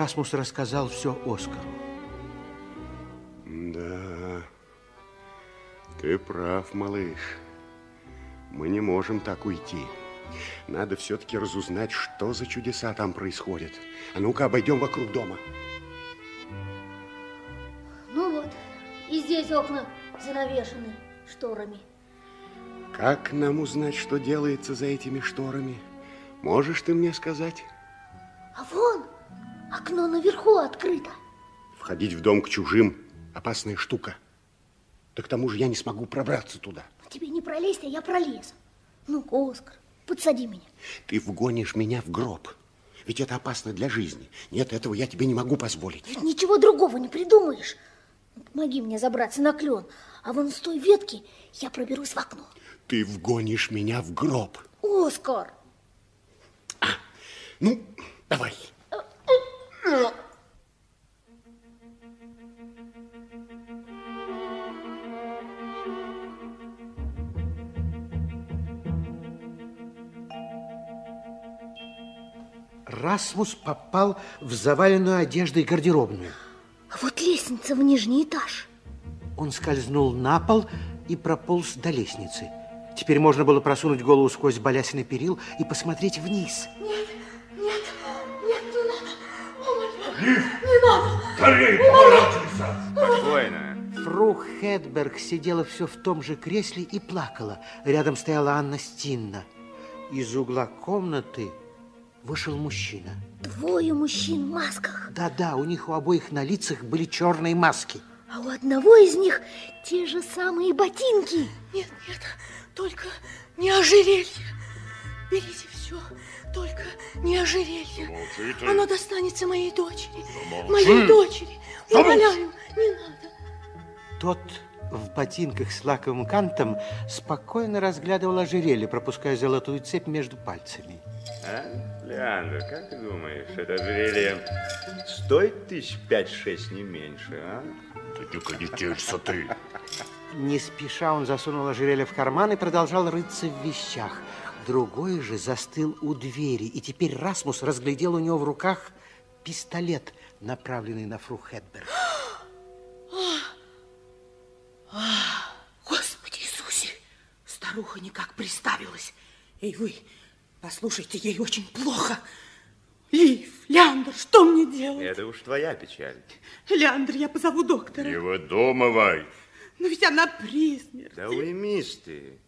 Расмус рассказал все Оскару. Да, ты прав, малыш. Мы не можем так уйти. Надо все-таки разузнать, что за чудеса там происходят. А ну-ка, обойдем вокруг дома. Ну вот, и здесь окна занавешены шторами. Как нам узнать, что делается за этими шторами? Можешь ты мне сказать? А вон, окно наверху открыто. Входить в дом к чужим – опасная штука. Да к тому же я не смогу пробраться туда. Тебе не пролезть, а я пролезу. Ну-ка, Оскар, подсади меня. Ты вгонишь меня в гроб. Ведь это опасно для жизни. Нет, этого я тебе не могу позволить. Ведь ничего другого не придумаешь. Помоги мне забраться на клен, а вон с той ветки я проберусь в окно. Ты вгонишь меня в гроб. Оскар! Ну, давай. Расмус попал в заваленную одеждой гардеробную. А вот лестница в нижний этаж. Он скользнул на пол и прополз до лестницы. Теперь можно было просунуть голову сквозь балясины перил и посмотреть вниз. Нет, нет, не надо. Скорей, Умоляю. Спокойно. Фру Хедберг сидела все в том же кресле и плакала. Рядом стояла Анна Стинна. Из угла комнаты вышел мужчина. Двое мужчин в масках. Да-да, у них у обоих на лицах были черные маски. А у одного из них те же самые ботинки. Нет, нет, только не ожерелье. Берите все, только не ожерелье. Оно достанется моей дочери. Замолчи. Моей дочери. Замолчи. Умоляю, не надо. Тот в ботинках с лаковым кантом спокойно разглядывал ожерелье, пропуская золотую цепь между пальцами. А? Леандр, как ты думаешь, это ожерелье стоит тысяч пять-шесть, не меньше, а? Да не тельца ты. Не спеша он засунул ожерелье в карман и продолжал рыться в вещах. Другой же застыл у двери, и теперь Расмус разглядел у него в руках пистолет, направленный на фру Хедберг. А, Господи Иисусе! Старуха никак приставилась. Эй, вы, послушайте, ей очень плохо. Лив, Леандр, что мне делать? Это уж твоя печаль. Леандр, я позову доктора. Не выдумывай. Но ведь она при смерти. Да уймись ты.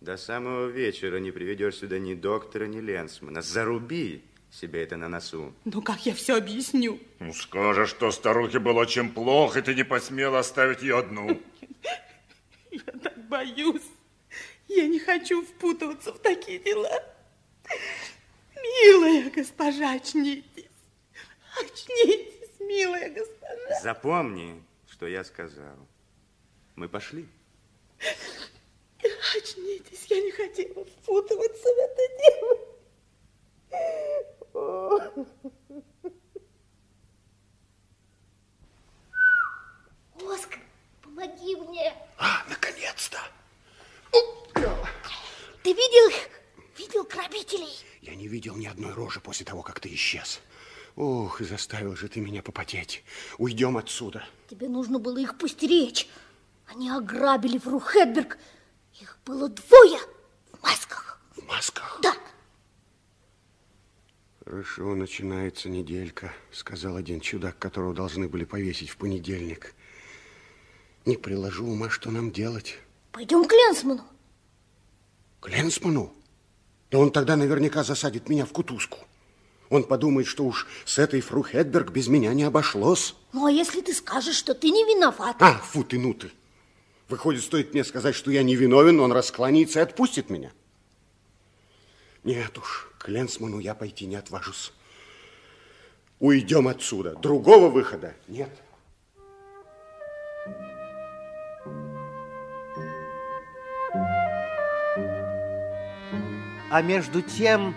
До самого вечера не приведешь сюда ни доктора, ни Ленсмана. Заруби себе это на носу. Ну, как я все объясню? Ну, скажешь, что старухе было очень плохо, и ты не посмел оставить ее одну. Я так боюсь. Я не хочу впутываться в такие дела. Милая госпожа, очнитесь. Очнитесь, милая госпожа. Запомни, что я сказал. Мы пошли. Очнитесь, я не хотела впутываться в это дело. О. Оскар, помоги мне. А, наконец-то. Ты видел их? Видел грабителей? Я не видел ни одной рожи после того, как ты исчез. Ох, и заставил же ты меня попотеть. Уйдем отсюда. Тебе нужно было их постеречь. Они ограбили Фру Хедберг. Их было двое в масках. В масках? Да. Хорошо, начинается неделька, сказал один чудак, которого должны были повесить в понедельник. Не приложу ума, что нам делать. Пойдем к Ленсману. К Ленсману? Да он тогда наверняка засадит меня в кутузку. Он подумает, что уж с этой фру Хедберг без меня не обошлось. Ну, а если ты скажешь, что ты не виноват? А, фу ты, ну ты. Выходит, стоит мне сказать, что я не виновен, он расклонится и отпустит меня. Нет уж, к Ленсману я пойти не отважусь. Уйдем отсюда. Другого выхода нет. А между тем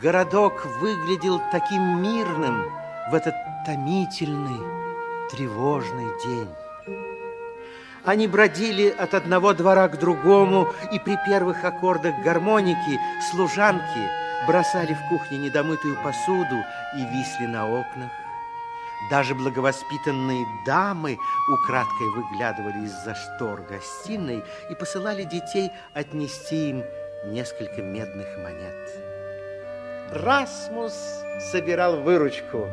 городок выглядел таким мирным в этот томительный, тревожный день. Они бродили от одного двора к другому, и при первых аккордах гармоники служанки бросали в кухне недомытую посуду и висли на окнах. Даже благовоспитанные дамы украдкой выглядывали из-за штор гостиной и посылали детей отнести им несколько медных монет. Расмус собирал выручку.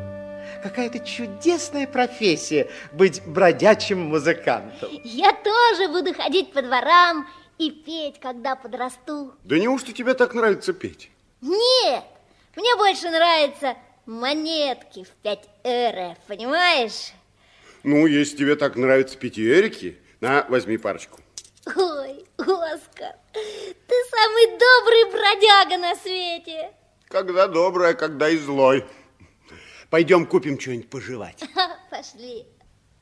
Какая-то чудесная профессия быть бродячим музыкантом. Я тоже буду ходить по дворам и петь, когда подрасту. Да неужто тебе так нравится петь? Нет, мне больше нравятся монетки в 5 эре, понимаешь? Ну, если тебе так нравятся пятиэрики, на, возьми парочку. Ой, Оскар, ты самый добрый бродяга на свете. Когда добрый, а когда и злой. Пойдем купим что-нибудь пожевать. Пошли.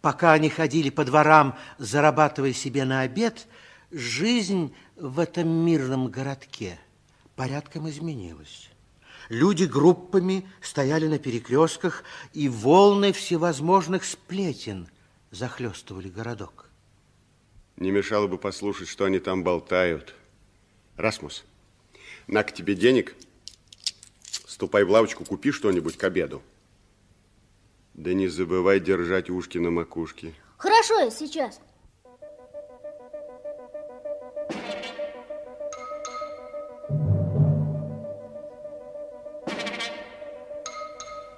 Пока они ходили по дворам, зарабатывая себе на обед, жизнь в этом мирном городке порядком изменилась. Люди группами стояли на перекрестках, и волны всевозможных сплетен захлестывали городок. Не мешало бы послушать, что они там болтают. Расмус, на к тебе денег. Ступай в лавочку, купи что-нибудь к обеду. Да не забывай держать ушки на макушке. Хорошо, я сейчас.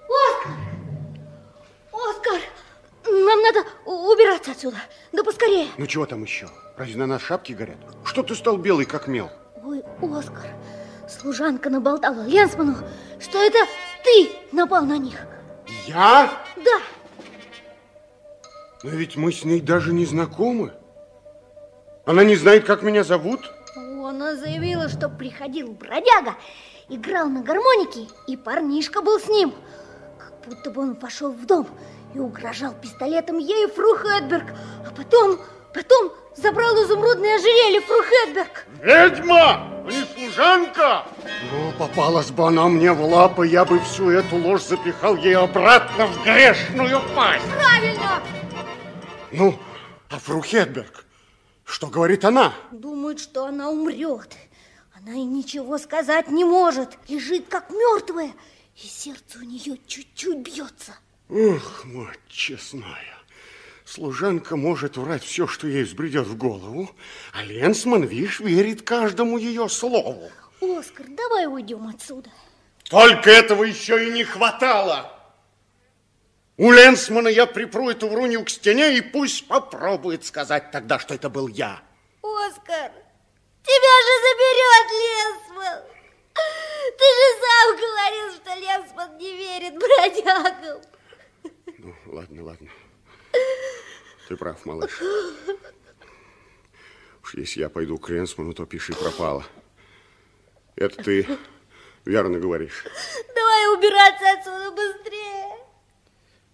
Оскар! Оскар! Нам надо убираться отсюда. Да поскорее. Ну чего там еще? Разве на нас шапки горят? Что ты стал белый, как мел? Ой, Оскар, служанка наболтала Ленсману, что это ты напал на них. Я? Да. Но ведь мы с ней даже не знакомы. Она не знает, как меня зовут? Она заявила, что приходил бродяга, играл на гармонике, и парнишка был с ним. Как будто бы он пошел в дом и угрожал пистолетом ей Фру Хедберг, а потом, потом забрал изумрудное ожерелье Фру Хедберг. Ведьма, не служанка! Ну, попалась бы она мне в лапы, я бы всю эту ложь запихал ей обратно в грешную пасть. Правильно! Ну, а Фру Хедберг, что говорит она? Думает, что она умрет. Она и ничего сказать не может. Лежит как мертвая, и сердце у нее чуть-чуть бьется. Ох, мать честная. Служанка может врать все, что ей взбредет в голову, а Ленсман, видишь, верит каждому ее слову. Оскар, давай уйдем отсюда. Только этого еще и не хватало. У Ленсмана я припру эту врунью к стене, и пусть попробует сказать тогда, что это был я. Оскар, тебя же заберет Ленсман. Ты же сам говорил, что Ленсман не верит бродягам. Ну, ладно, ладно. Ты прав, малыш. Уж если я пойду к Ленсману, то пиши пропало. Это ты верно говоришь. Давай убираться отсюда быстрее.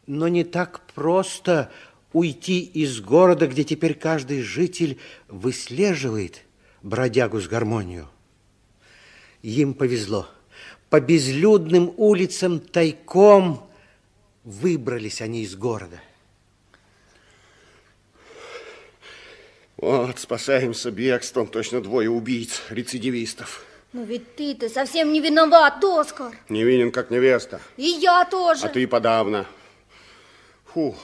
Но не так просто уйти из города, где теперь каждый житель выслеживает бродягу с гармонию. Им повезло. По безлюдным улицам тайком выбрались они из города. Вот, спасаемся бегством, точно двое убийц, рецидивистов. Но ведь ты-то совсем не виноват, Оскар. Невинен, как невеста. И я тоже. А ты подавно. Фу.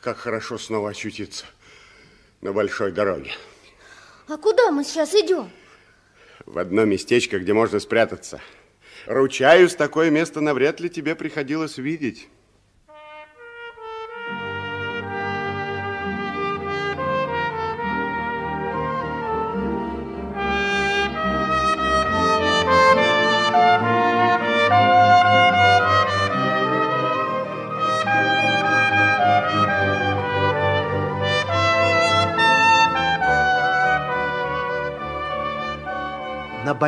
Как хорошо снова очутиться на большой дороге. А куда мы сейчас идем? В одно местечко, где можно спрятаться. Ручаюсь, такое место навряд ли тебе приходилось видеть.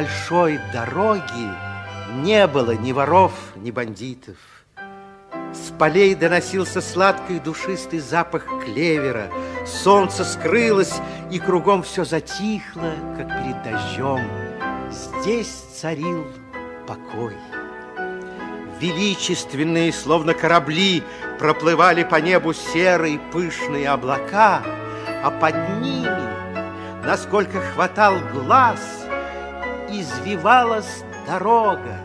Большой дороге не было ни воров, ни бандитов. С полей доносился сладкий душистый запах клевера. Солнце скрылось, и кругом все затихло, как перед дождем. Здесь царил покой. Величественные, словно корабли, проплывали по небу серые пышные облака, а под ними, насколько хватал глаз, извивалась дорога,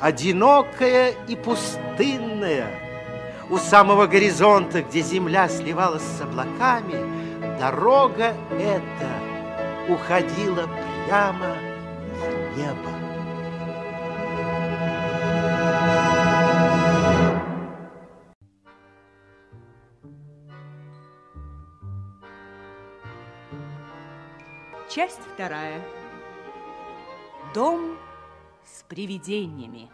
одинокая и пустынная. У самого горизонта, где земля сливалась с облаками, дорога эта уходила прямо в небо. Часть вторая. Дом с привидениями.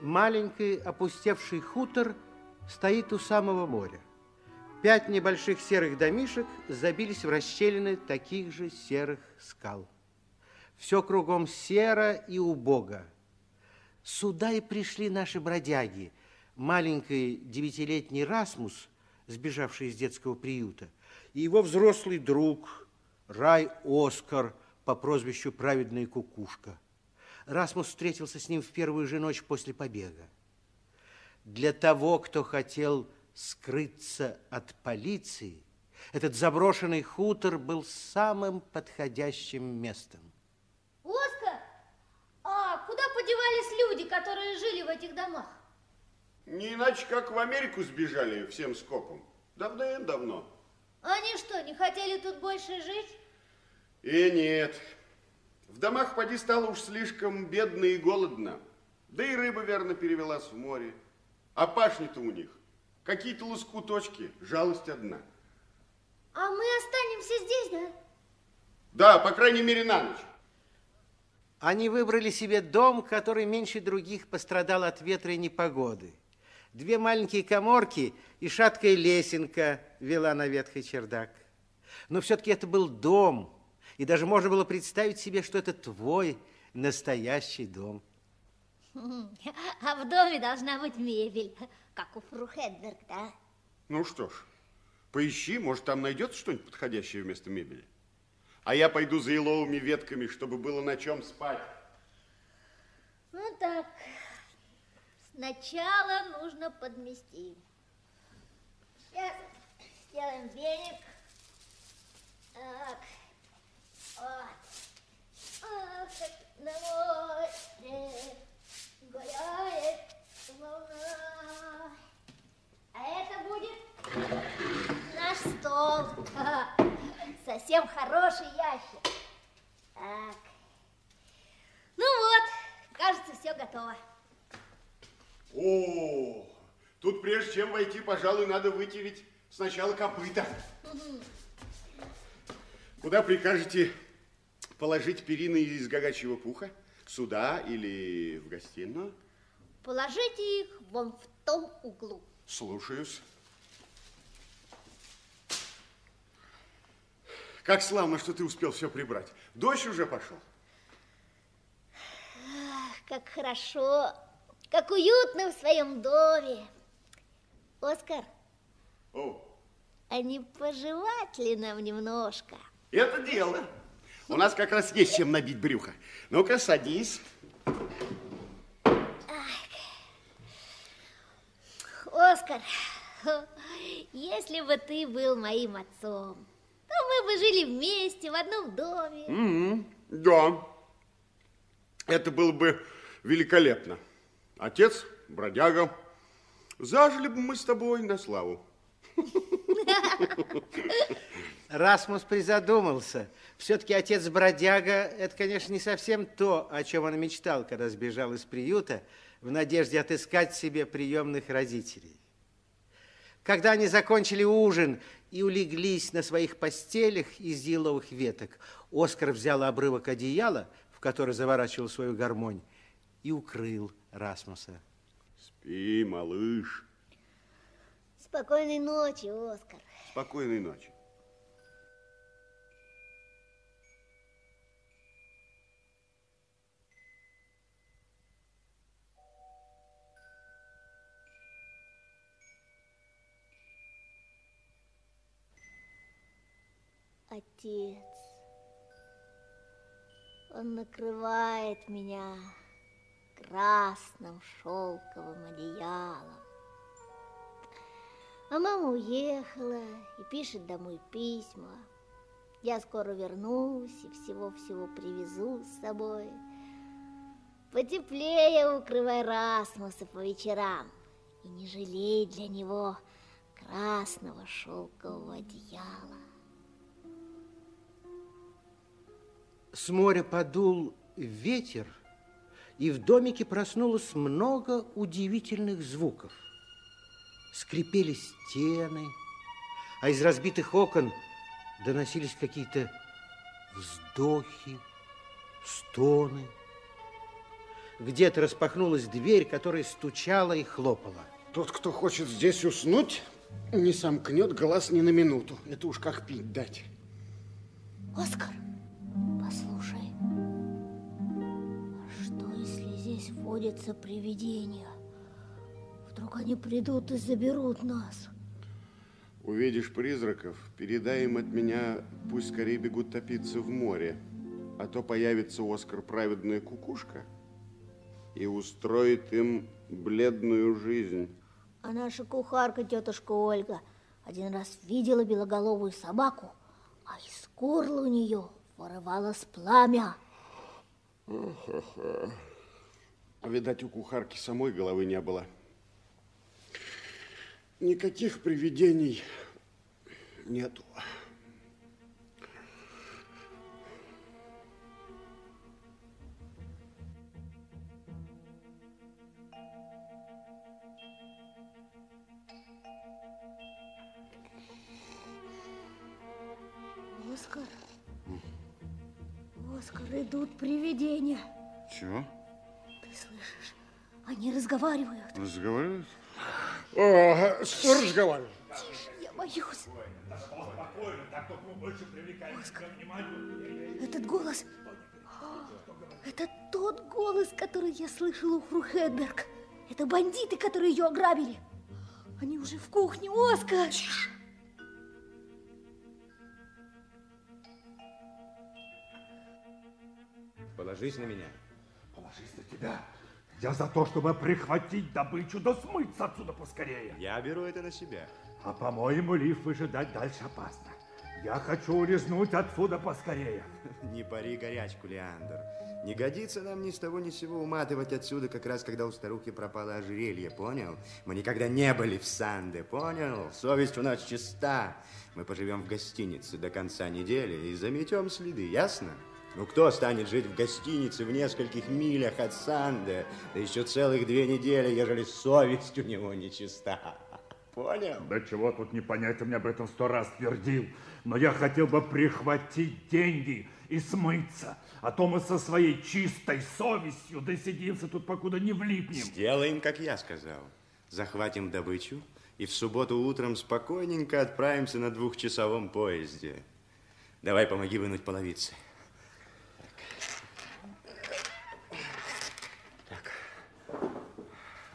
Маленький опустевший хутор стоит у самого моря. Пять небольших серых домишек забились в расщелины таких же серых скал. Все кругом серо и убого. Сюда и пришли наши бродяги. Маленький девятилетний Расмус, сбежавший из детского приюта, и его взрослый друг Рай Оскар по прозвищу Праведная Кукушка. Расмус встретился с ним в первую же ночь после побега. Для того, кто хотел скрыться от полиции, этот заброшенный хутор был самым подходящим местом. Оскар, а куда подевались люди, которые жили в этих домах? Не иначе, как в Америку сбежали всем скопом. Давно-давно. Они что, не хотели тут больше жить? И нет. В домах поди стало уж слишком бедно и голодно. Да и рыба, верно, перевелась в море. А пашни-то у них какие-то лоскуточки, жалость одна. А мы останемся здесь, да? Да, по крайней мере, на ночь. Они выбрали себе дом, который меньше других пострадал от ветра и непогоды. Две маленькие коморки и шаткая лесенка вела на ветхий чердак. Но все-таки это был дом, и даже можно было представить себе, что это твой настоящий дом. А в доме должна быть мебель, как у фру Хедберг, да? Ну что ж, поищи, может, там найдется что-нибудь подходящее вместо мебели. А я пойду за еловыми ветками, чтобы было на чем спать. Ну так, сначала нужно подмести. Сейчас сделаем веник. Так, вот. Ах, на море гуляет волна. А это будет наш стол. Совсем хороший ящик. Так. Ну вот, кажется, все готово. О, тут прежде чем войти, пожалуй, надо вытереть сначала копыта. Куда прикажете положить перины из гагачьего пуха? Сюда или в гостиную? Положите их вон в том углу. Слушаюсь. Как славно, что ты успел все прибрать. Дождь уже пошел. Как хорошо, как уютно в своем доме. Оскар, О, а не пожевать ли нам немножко? это дело. У нас как раз есть чем набить брюхо. Ну-ка, садись. Оскар, Если бы ты был моим отцом, то мы бы жили вместе в одном доме. Мгм, Да. Это было бы великолепно. Отец, бродяга. Зажили бы мы с тобой на славу. Расмус призадумался. Все-таки отец-бродяга – это, конечно, не совсем то, о чем он мечтал, когда сбежал из приюта в надежде отыскать себе приемных родителей. Когда они закончили ужин и улеглись на своих постелях из еловых веток, Оскар взял обрывок одеяла, в который заворачивал свою гармонь, и укрыл Расмуса. Спи, малыш. Спокойной ночи, Оскар. Спокойной ночи. Отец, он накрывает меня красным шелковым одеялом. А мама уехала и пишет домой письма. Я скоро вернусь и всего-всего привезу с собой. Потеплее укрывай Расмуса по вечерам и не жалей для него красного шелкового одеяла. С моря подул ветер, и в домике проснулось много удивительных звуков. Скрипели стены, а из разбитых окон доносились какие-то вздохи, стоны. Где-то распахнулась дверь, которая стучала и хлопала. Тот, кто хочет здесь уснуть, не сомкнет глаз ни на минуту. Это уж как пить дать. Оскар, послушай, здесь водятся привидения? Вдруг они придут и заберут нас? Увидишь призраков, передай им от меня, пусть скорее бегут топиться в море, а то появится Оскар праведная кукушка и устроит им бледную жизнь. А наша кухарка, тетушка Ольга, один раз видела белоголовую собаку, а из горла у нее вырывалось пламя. Ха-ха. Видать, у кухарки самой головы не было. Никаких привидений нету. Оскар, Оскар, идут привидения. Чего? Слышишь? Они разговаривают. Разговаривают? О, что разговаривают? Я боюсь. Этот голос... Это тот голос, который я слышала у фру Хедберг. Это бандиты, которые ее ограбили. Они уже в кухне, Оскар. Положись на меня. Тебя. Я за то, чтобы прихватить добычу, да смыться отсюда поскорее. Я беру это на себя. А по-моему, лиф выжидать дальше опасно. Я хочу улизнуть отсюда поскорее. Не пари горячку, Леандр. Не годится нам ни с того ни с сего уматывать отсюда, как раз когда у старухи пропало ожерелье, понял? Мы никогда не были в Санде, понял? Совесть у нас чиста. Мы поживем в гостинице до конца недели и заметем следы, ясно? Ну, кто станет жить в гостинице в нескольких милях от Санде, да еще целых две недели, ежели совесть у него нечиста? Понял? Да чего тут не понять, ты мне об этом сто раз твердил. Но я хотел бы прихватить деньги и смыться. А то мы со своей чистой совестью досидимся тут, покуда не влипнем. Сделаем, как я сказал. Захватим добычу и в субботу утром спокойненько отправимся на двухчасовом поезде. Давай, помоги вынуть половицы.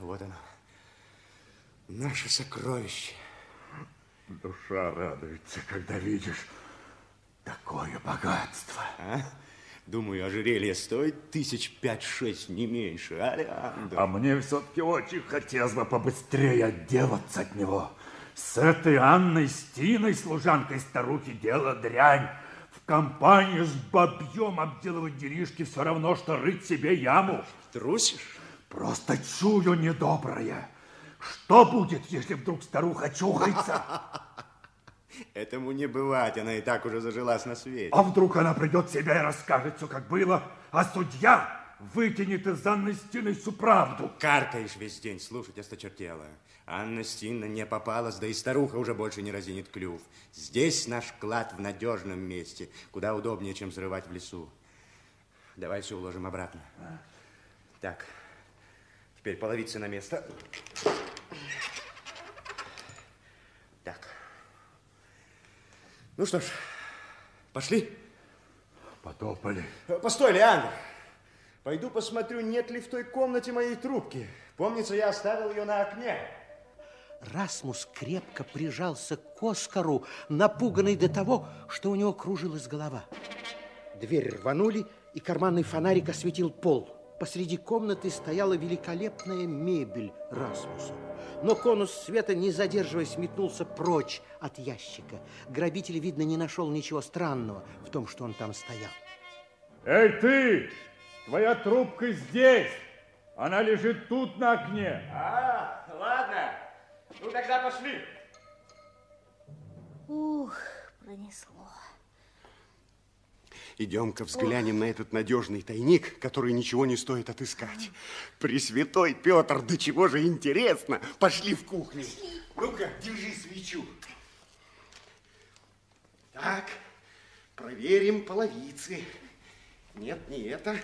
Вот оно. Наше сокровище. Душа радуется, когда видишь такое богатство. А? Думаю, ожерелье стоит тысяч пять-шесть, не меньше, а, Леандр? А мне все-таки очень хотелось бы побыстрее отделаться от него. С этой Анной Стиной, служанкой старухи, дело дрянь. В компании с бабьем обделывать делишки все равно, что рыть себе яму. Трусишь? Просто чую недоброе. Что будет, если вдруг старуха чухается? Этому не бывать, она и так уже зажилась на свете. А вдруг она придет в себя и расскажет все, как было, а судья вытянет из Анны Стины всю правду. Каркаешь весь день, слушать осточертела. Анна Стина не попалась, да и старуха уже больше не разинет клюв. Здесь наш клад в надежном месте, куда удобнее, чем взрывать в лесу. Давай все уложим обратно. Так, теперь половицы на место. Так. Ну что ж, пошли? Потопали. Постой, Леандр. Пойду посмотрю, нет ли в той комнате моей трубки. Помнится, я оставил ее на окне. Расмус крепко прижался к Оскару, напуганный до того, что у него кружилась голова. Дверь рванули, и карманный фонарик осветил пол. Посреди комнаты стояла великолепная мебель Расмуса. Но конус света, не задерживаясь, метнулся прочь от ящика. Грабитель, видно, не нашел ничего странного в том, что он там стоял. Эй, ты! Твоя трубка здесь! Она лежит тут на окне. А, ладно. Ну, тогда пошли. Ух, пронесло. Идем-ка взглянем на этот надежный тайник, который ничего не стоит отыскать. Пресвятой Петр, да чего же интересно. Пошли в кухню. Ну-ка, держи свечу. Так, проверим половицы. Нет, не это.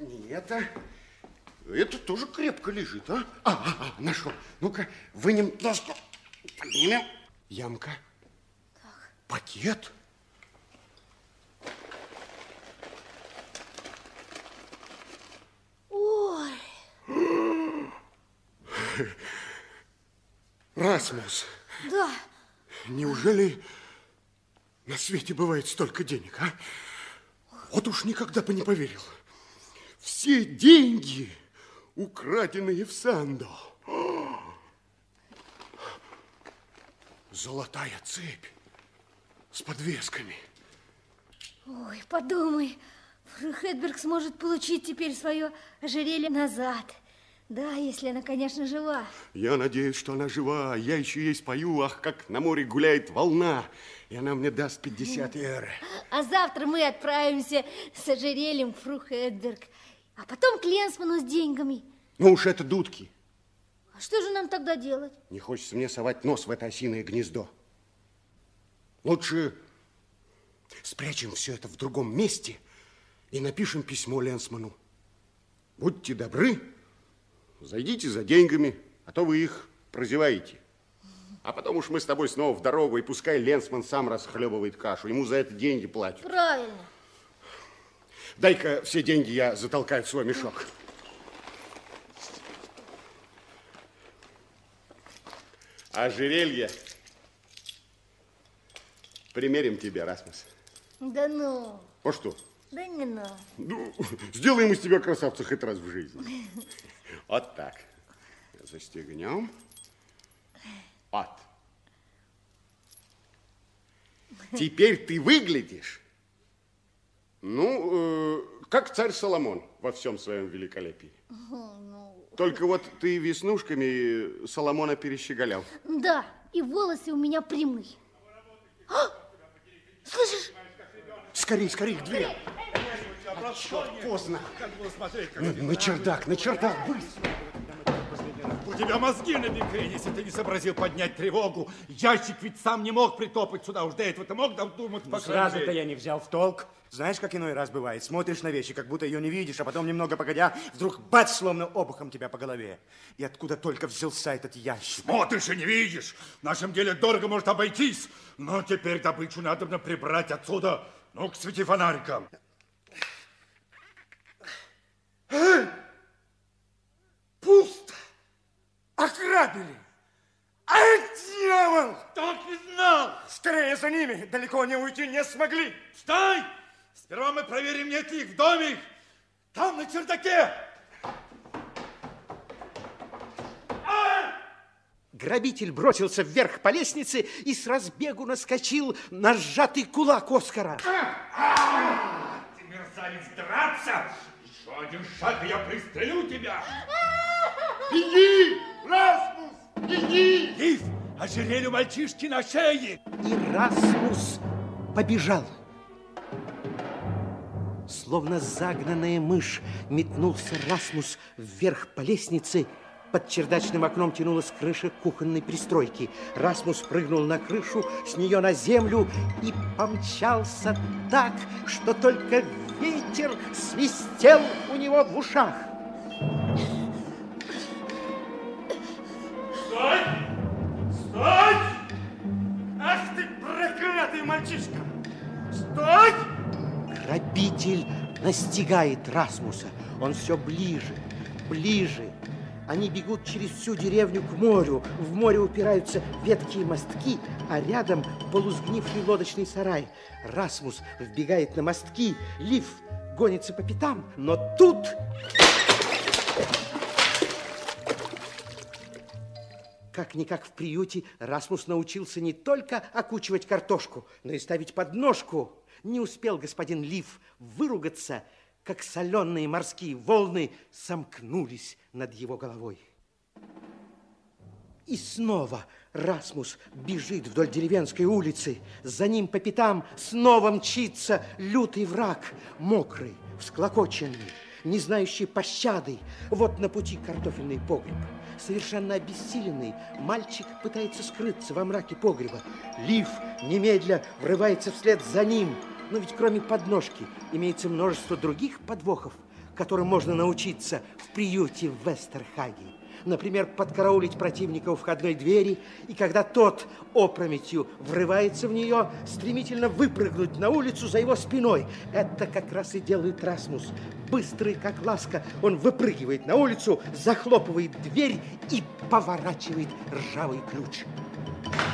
Не это. Это тоже крепко лежит, а? А, а, а нашел. Ну-ка, вынем доску. Поднимем. Ямка. Пакет. Расмус, да, неужели на свете бывает столько денег, а? Вот уж никогда бы не поверил. Все деньги, украденные в Сандо. Золотая цепь с подвесками. ой, подумай, фру Хедберг сможет получить теперь свое ожерелье назад. Да, если она, конечно, жива. Я надеюсь, что она жива. Я еще ей спою, ах, как на море гуляет волна. И она мне даст 50 евро. А завтра мы отправимся с ожерельем в фру Хедберг. А потом к Ленсману с деньгами. Ну уж это дудки. А что же нам тогда делать? Не хочется мне совать нос в это осиное гнездо. Лучше спрячем все это в другом месте и напишем письмо Ленсману. Будьте добры, зайдите за деньгами, а то вы их прозеваете. А потом уж мы с тобой снова в дорогу, и пускай Ленсман сам расхлебывает кашу. Ему за это деньги платят. Правильно. Дай-ка все деньги я затолкаю в свой мешок. Ожерелье. Примерим тебе, Расмус. Да ну, А что? да не ну. Ну, сделаем из тебя красавца хоть раз в жизни. Вот так. Застегнем. Вот. Теперь ты выглядишь, ну, э, как царь Соломон во всем своем великолепии. Ну, Только вот ты веснушками Соломона перещеголял. Да, и волосы у меня прямые. А! Слышишь? Скорей, скорей, к дверям. Черт, поздно. На, на чердак, на чердак, быстро. У тебя мозги на бекрень, если ты не сообразил поднять тревогу. Ящик ведь сам не мог притопать сюда. Уж до этого ты мог по крайней Сразу-то я не взял в толк. Знаешь, как иной раз бывает? Смотришь на вещи, как будто ее не видишь, а потом, немного погодя, вдруг бац, словно обухом тебя по голове. И откуда только взялся этот ящик? Смотришь и не видишь. В нашем деле дорого может обойтись. Но теперь добычу надо прибрать отсюда. Ну-ка, свети фонариком. Пусто! Ограбили! А дьявол! Так и знал! Скорее за ними! Далеко не уйти не смогли! Стой! Сперва мы проверим, нет ли их в доме. Там, на чердаке. Грабитель бросился вверх по лестнице и с разбегу наскочил на сжатый кулак Оскара. Ты мерзавец драться! Еще один шаг, и я пристрелю тебя! Беги! Расмус! Беги! Лив, ожерелью мальчишки на шее! И Расмус побежал. Словно загнанная мышь метнулся Расмус вверх по лестнице. Под чердачным окном тянулась крыша кухонной пристройки. Расмус прыгнул на крышу, с нее на землю и помчался так, что только ветер свистел у него в ушах. Стой! Стой! Ах ты проклятый мальчишка! Стой! Грабитель настигает Расмуса. Он все ближе, ближе. Они бегут через всю деревню к морю. В море упираются веткие мостки, а рядом полузгнивший лодочный сарай. Расмус вбегает на мостки, Лив гонится по пятам, но тут... Как-никак в приюте Расмус научился не только окучивать картошку, но и ставить подножку. Не успел господин Лив выругаться, как соленые морские волны сомкнулись над его головой. И снова Расмус бежит вдоль деревенской улицы. За ним по пятам снова мчится лютый враг, мокрый, всклокоченный, не знающий пощады. Вот на пути картофельный погреб. Совершенно обессиленный, мальчик пытается скрыться во мраке погреба. Лив немедля врывается вслед за ним. Но ведь кроме подножки имеется множество других подвохов, которым можно научиться в приюте в Вестерхаге. Например, подкараулить противника у входной двери, и когда тот опрометью врывается в нее, стремительно выпрыгнуть на улицу за его спиной. Это как раз и делает Расмус. Быстрый, как ласка, он выпрыгивает на улицу, захлопывает дверь и поворачивает ржавый ключ. Открой!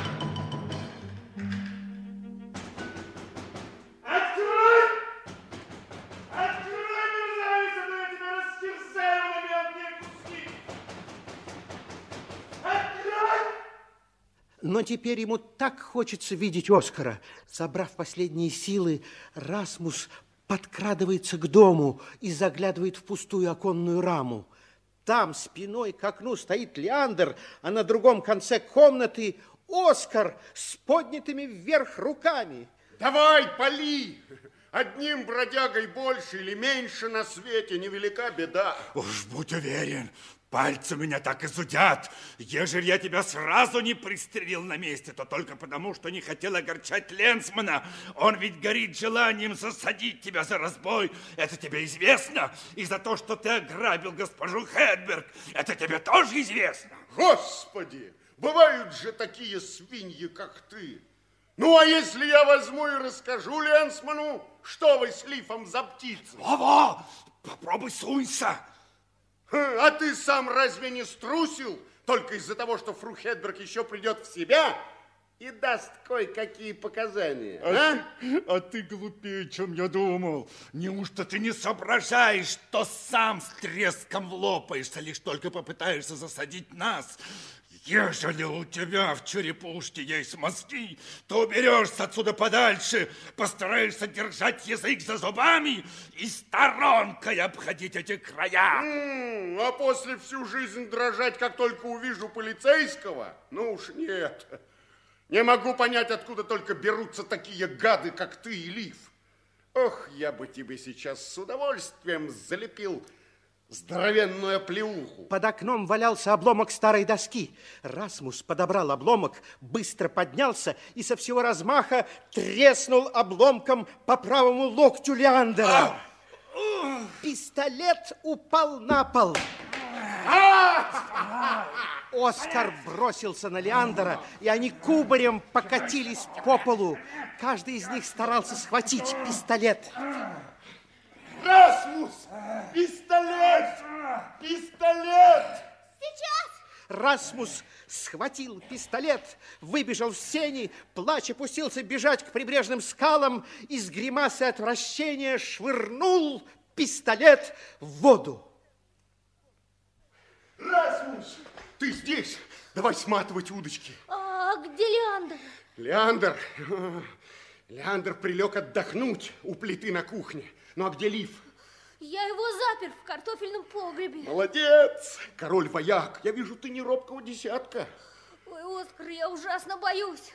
Но теперь ему так хочется видеть Оскара. Собрав последние силы, Расмус подкрадывается к дому и заглядывает в пустую оконную раму. Там спиной к окну стоит Леандр, а на другом конце комнаты Оскар с поднятыми вверх руками. Давай, пали! Одним бродягой больше или меньше на свете невелика беда. Уж будь уверен, пальцы меня так и зудят. Ежели я тебя сразу не пристрелил на месте, то только потому, что не хотел огорчать Ленсмана. Он ведь горит желанием засадить тебя за разбой. Это тебе известно. И за то, что ты ограбил госпожу Хедберг. Это тебе тоже известно. Господи, бывают же такие свиньи, как ты. Ну, а если я возьму и расскажу Ленсману, что вы с Лифом за птицы? Во-во, попробуй сунься. Хм, А ты сам разве не струсил? Только из-за того, что фру Хедберг еще придет в себя и даст кое-какие показания. А, ты, а ты глупее, чем я думал. Неужто ты не соображаешь, что сам с треском влопаешься, лишь только попытаешься засадить нас? Ежели у тебя в черепушке есть мозги, то уберешься отсюда подальше, постараешься держать язык за зубами и сторонкой обходить эти края. М, А после всю жизнь дрожать, как только увижу полицейского? Ну уж нет. Не могу понять, откуда только берутся такие гады, как ты и Лив. Ох, я бы тебе сейчас с удовольствием залепил здоровенную оплеуху. Под окном валялся обломок старой доски. Расмус подобрал обломок, быстро поднялся и со всего размаха треснул обломком по правому локтю Леандера. Пистолет упал на пол. Оскар бросился на Леандера, и они кубарем покатились по полу. Каждый из них старался схватить пистолет. Расмус! Пистолет! Пистолет! Сейчас! Расмус схватил пистолет, выбежал в сени, плача пустился бежать к прибрежным скалам и с гримасой отвращения швырнул пистолет в воду. Расмус! Ты здесь! Давай сматывать удочки. А где Леандр? Леандр, Леандр прилег отдохнуть у плиты на кухне. Ну а где Лив? Я его запер в картофельном погребе. Молодец! Король вояк, я вижу, ты не робкого десятка. Ой, Оскар, я ужасно боюсь.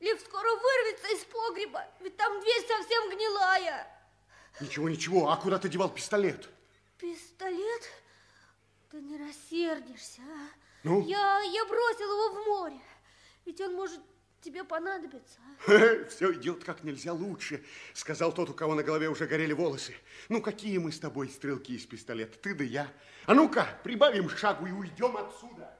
Лив скоро вырвется из погреба, ведь там дверь совсем гнилая. Ничего, ничего, а куда ты девал пистолет? Пистолет? Ты не рассердишься, а? Ну? Я, я бросил его в море, ведь он может тебе понадобиться. А? Все идет как нельзя лучше, сказал тот, у кого на голове уже горели волосы. Ну, какие мы с тобой стрелки из пистолета, ты да я. А ну-ка, прибавим шагу и уйдем отсюда.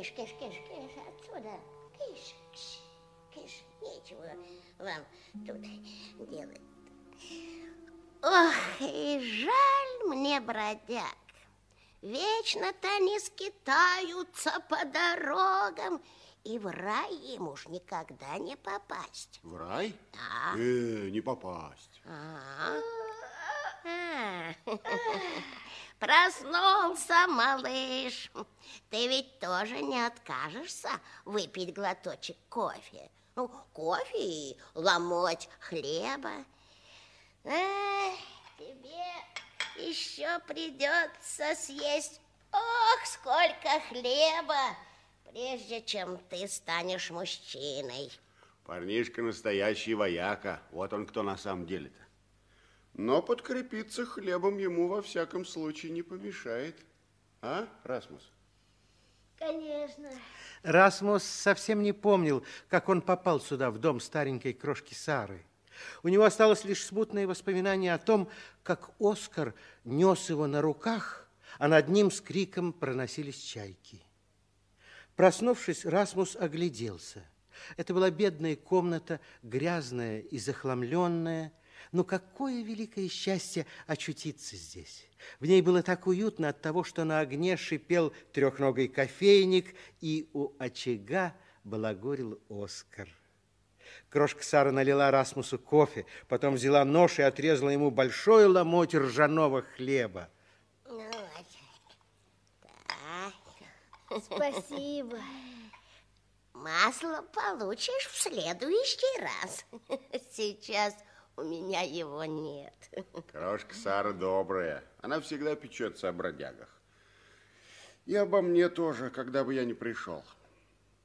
Киш, киш, киш, киш, отсюда. Киш, киш, киш. Нечего вам тут делать. Ох, и жаль мне бродяг. Вечно-то они скитаются по дорогам, и в рай им уж никогда не попасть. В рай? Да. Э, не попасть. А. Проснулся малыш. Ты ведь тоже не откажешься выпить глоточек кофе. Ну, кофе и ломоть хлеба. Эх, тебе еще придется съесть, ох, сколько хлеба, прежде чем ты станешь мужчиной. Парнишка настоящий вояка. Вот он кто на самом деле-то. Но подкрепиться хлебом ему во всяком случае не помешает. А, Расмус? Конечно. Расмус совсем не помнил, как он попал сюда, в дом старенькой крошки Сары. У него осталось лишь смутное воспоминание о том, как Оскар нес его на руках, а над ним с криком проносились чайки. Проснувшись, Расмус огляделся. Это была бедная комната, грязная и захламленная, но какое великое счастье очутиться здесь. В ней было так уютно от того, что на огне шипел трехногий кофейник, и у очага балагурил Оскар. Крошка Сара налила Расмусу кофе, потом взяла нож и отрезала ему большой ломоть ржаного хлеба. Ну. Спасибо. Масло получишь в следующий раз. Сейчас у меня его нет. Крошка Сара добрая. Она всегда печется о бродягах. И обо мне тоже, когда бы я не пришел.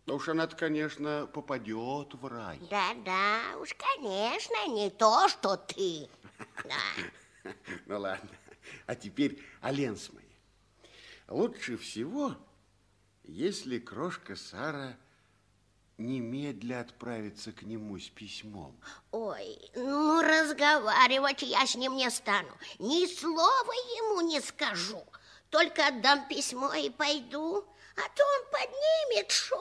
Да уж она-то, конечно, попадет в рай. Да-да, уж, конечно, не то, что ты. Да. Ну ладно. А теперь о Ленсмане. Лучше всего, если крошка Сара немедля отправится к нему с письмом. Ой, ну разговаривать я с ним не стану. Ни слова ему не скажу. Только отдам письмо и пойду. А то он поднимет шум,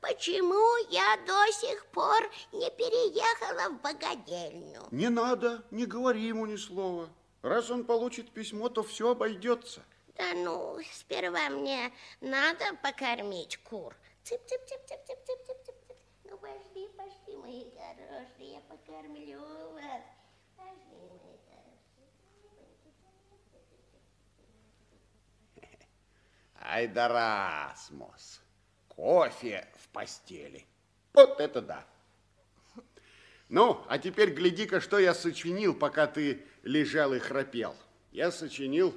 почему я до сих пор не переехала в богадельню. Не надо, не говори ему ни слова. Раз он получит письмо, то все обойдется. Да ну, сперва мне надо покормить кур. Цып-цып-цып-цып-цып-цып-цып. Пошли, мои хорошие, я покормлю вас. Пошли, мои Ай да Расмус, кофе в постели. Вот это да. Ну, а теперь гляди-ка, что я сочинил, пока ты лежал и храпел. Я сочинил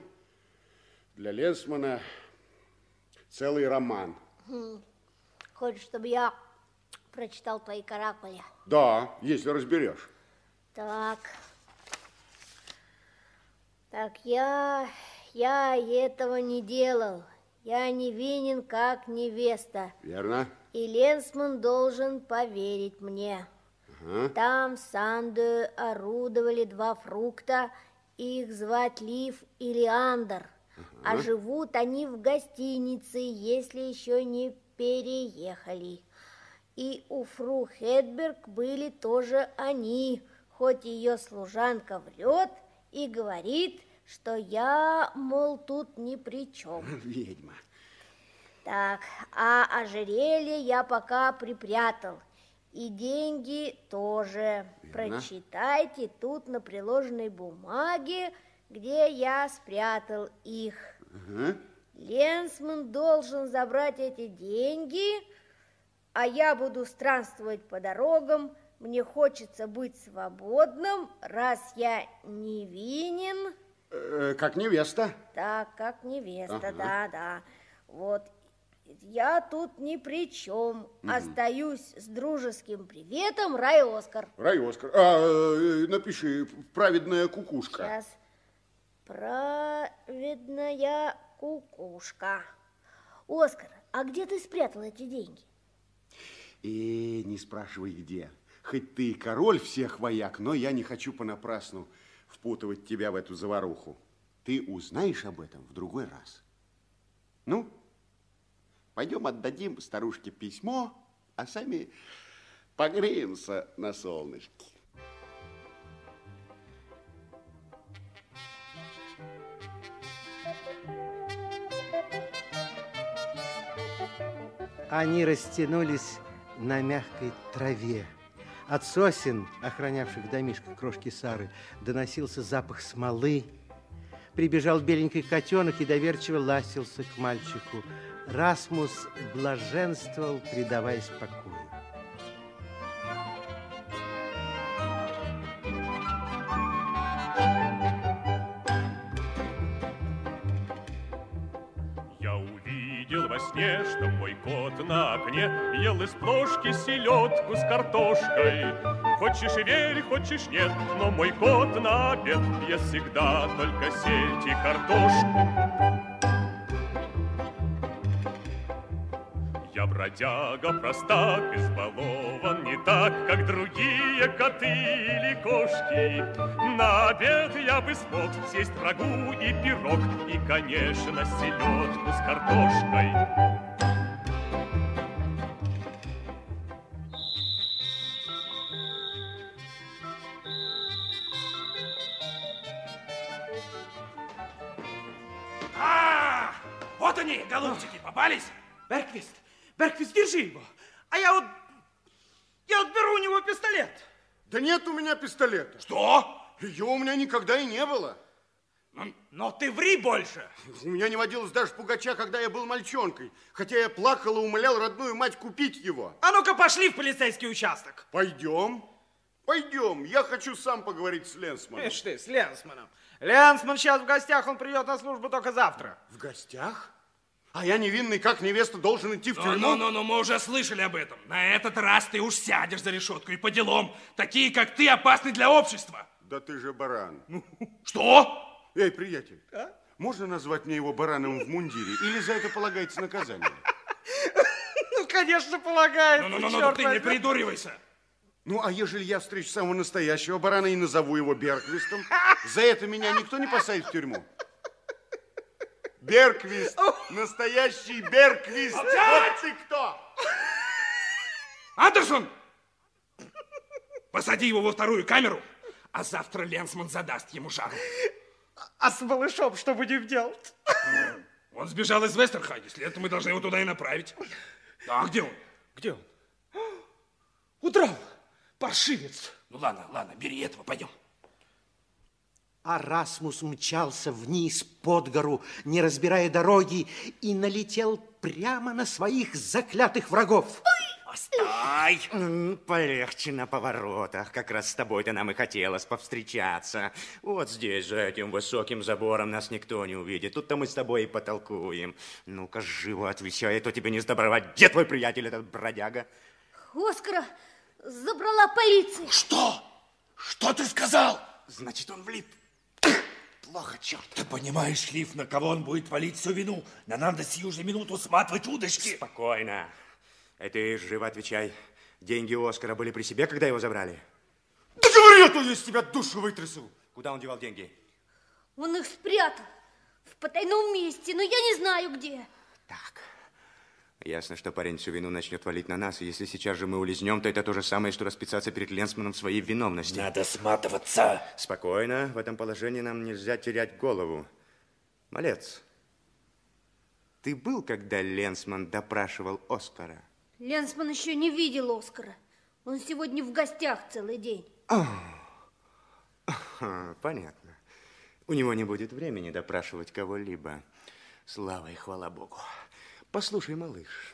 для Ленсмана целый роман. Хм. Хочешь, чтобы я прочитал твои каракули? Да, если разберешь. Так. Так, я... Я этого не делал. Я невинен, как невеста. Верно? И Ленсман должен поверить мне. Там в Санде орудовали два фрукта, их звать Лив и Леандр. А Ага. живут они в гостинице, если еще не переехали. И у фру Хедберг были тоже они, хоть ее служанка врет и говорит, что я, мол, тут ни при чем. Ведьма. Так, а ожерелье я пока припрятал. И деньги тоже. Верно. Прочитайте тут на приложенной бумаге, где я спрятал их. Ага. Ленсман должен забрать эти деньги, а я буду странствовать по дорогам. Мне хочется быть свободным, раз я невинен, Э, как невеста. так как невеста, Ага. да, да. Вот я тут ни при чем. Мгм. Остаюсь с дружеским приветом, Рай Оскар. Рай Оскар. А, э, напиши, праведная кукушка. Сейчас. Праведная кукушка. Оскар, а где ты спрятал эти деньги? И не спрашивай где. Хоть ты и король всех вояк, но я не хочу понапрасну впутывать тебя в эту заваруху. Ты узнаешь об этом в другой раз. Ну, пойдем отдадим старушке письмо, а сами погреемся на солнышке. Они растянулись на мягкой траве. От сосен, охранявших домишко крошки Сары, доносился запах смолы. Прибежал беленький котенок и доверчиво ластился к мальчику. Расмус блаженствовал, предаваясь покою. Окне Ел из плошки селедку с картошкой. Хочешь верь, хочешь нет, но мой кот на обед Ест всегда только сельдь и картошку. Я бродяга, простак, избалован не так, как другие коты или кошки. На обед я бы смог съесть рагу и пирог, и, конечно, селедку с картошкой. Да нет у меня пистолета. Что? Ее у меня никогда и не было. Но ты ври больше. У меня не водилось даже пугача, когда я был мальчонкой. Хотя я плакал и умолял родную мать купить его. А ну-ка пошли в полицейский участок. Пойдем. Пойдем. Я хочу сам поговорить с Ленсманом. Ишь ты, с Ленсманом. Ленсман сейчас в гостях, он придет на службу только завтра. В гостях? А я невинный, как невеста, должен идти в Ну, тюрьму? ну, ну, ну, мы уже слышали об этом. На этот раз ты уж сядешь за решетку и по делам. Такие, как ты, опасны для общества. Да ты же баран. Что? Эй, приятель, можно назвать мне его бараном в мундире? Или за это полагается наказание? Ну, конечно, полагается, Ну, ну, ну, ну, ты не придуривайся. Ну, а ежели я встречу самого настоящего барана и назову его Берквистом, за это меня никто не посадит в тюрьму? Берквист, настоящий Берквист. Вот ты кто! Андерсон! Посади его во вторую камеру, а завтра Ленсман задаст ему жару. А с малышом что будем делать? Он сбежал из Вестерхаги, следовательно, мы должны его туда и направить. А где он? Где он? Удрал, паршивец. Ну ладно, ладно, бери этого, пойдем. А Расмус мчался вниз под гору, не разбирая дороги, и налетел прямо на своих заклятых врагов. Ай, м, полегче на поворотах. Как раз с тобой-то нам и хотелось повстречаться. Вот здесь, за этим высоким забором, нас никто не увидит. Тут-то мы с тобой и потолкуем. Ну-ка, живо отвечай, а то тебе не сдобровать. Где твой приятель, этот бродяга? Оскара забрала полиция. Что? Что ты сказал? Значит, он влип. Плохо, черт. Ты понимаешь, Лив, на кого он будет валить всю вину? Нам надо сию же минуту сматывать удочки. Спокойно. И ты живо отвечай. Деньги у Оскара были при себе, когда его забрали? Да говори, а то я из тебя душу вытрясу. Куда он девал деньги? Он их спрятал в потайном месте, но я не знаю где. Ясно, что парень всю вину начнет валить на нас, и если сейчас же мы улизнем, то это то же самое, что расписаться перед Ленсманом в своей виновности. Надо сматываться. Спокойно, в этом положении нам нельзя терять голову. Малец, ты был, когда Ленсман допрашивал Оскара? Ленсман еще не видел Оскара. Он сегодня в гостях целый день. Ха, понятно. У него не будет времени допрашивать кого-либо. Слава и хвала Богу. Послушай, малыш,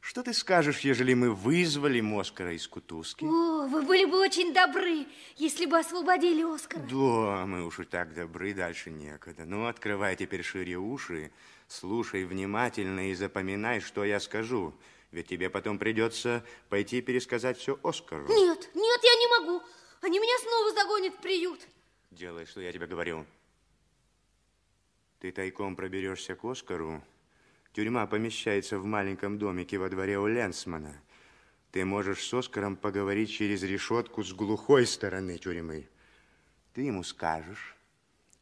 что ты скажешь, ежели мы вызвали Оскара из Кутузки? О, вы были бы очень добры, если бы освободили Оскара. Да, мы уж и так добры, дальше некогда. Ну, открывай теперь шире уши, слушай внимательно и запоминай, что я скажу. Ведь тебе потом придется пойти пересказать все Оскару. Нет, нет, я не могу. Они меня снова загонят в приют. Делай, что я тебе говорю. Ты тайком проберешься к Оскару. Тюрьма помещается в маленьком домике во дворе у Ленсмана. Ты можешь с Оскаром поговорить через решетку с глухой стороны тюрьмы. Ты ему скажешь,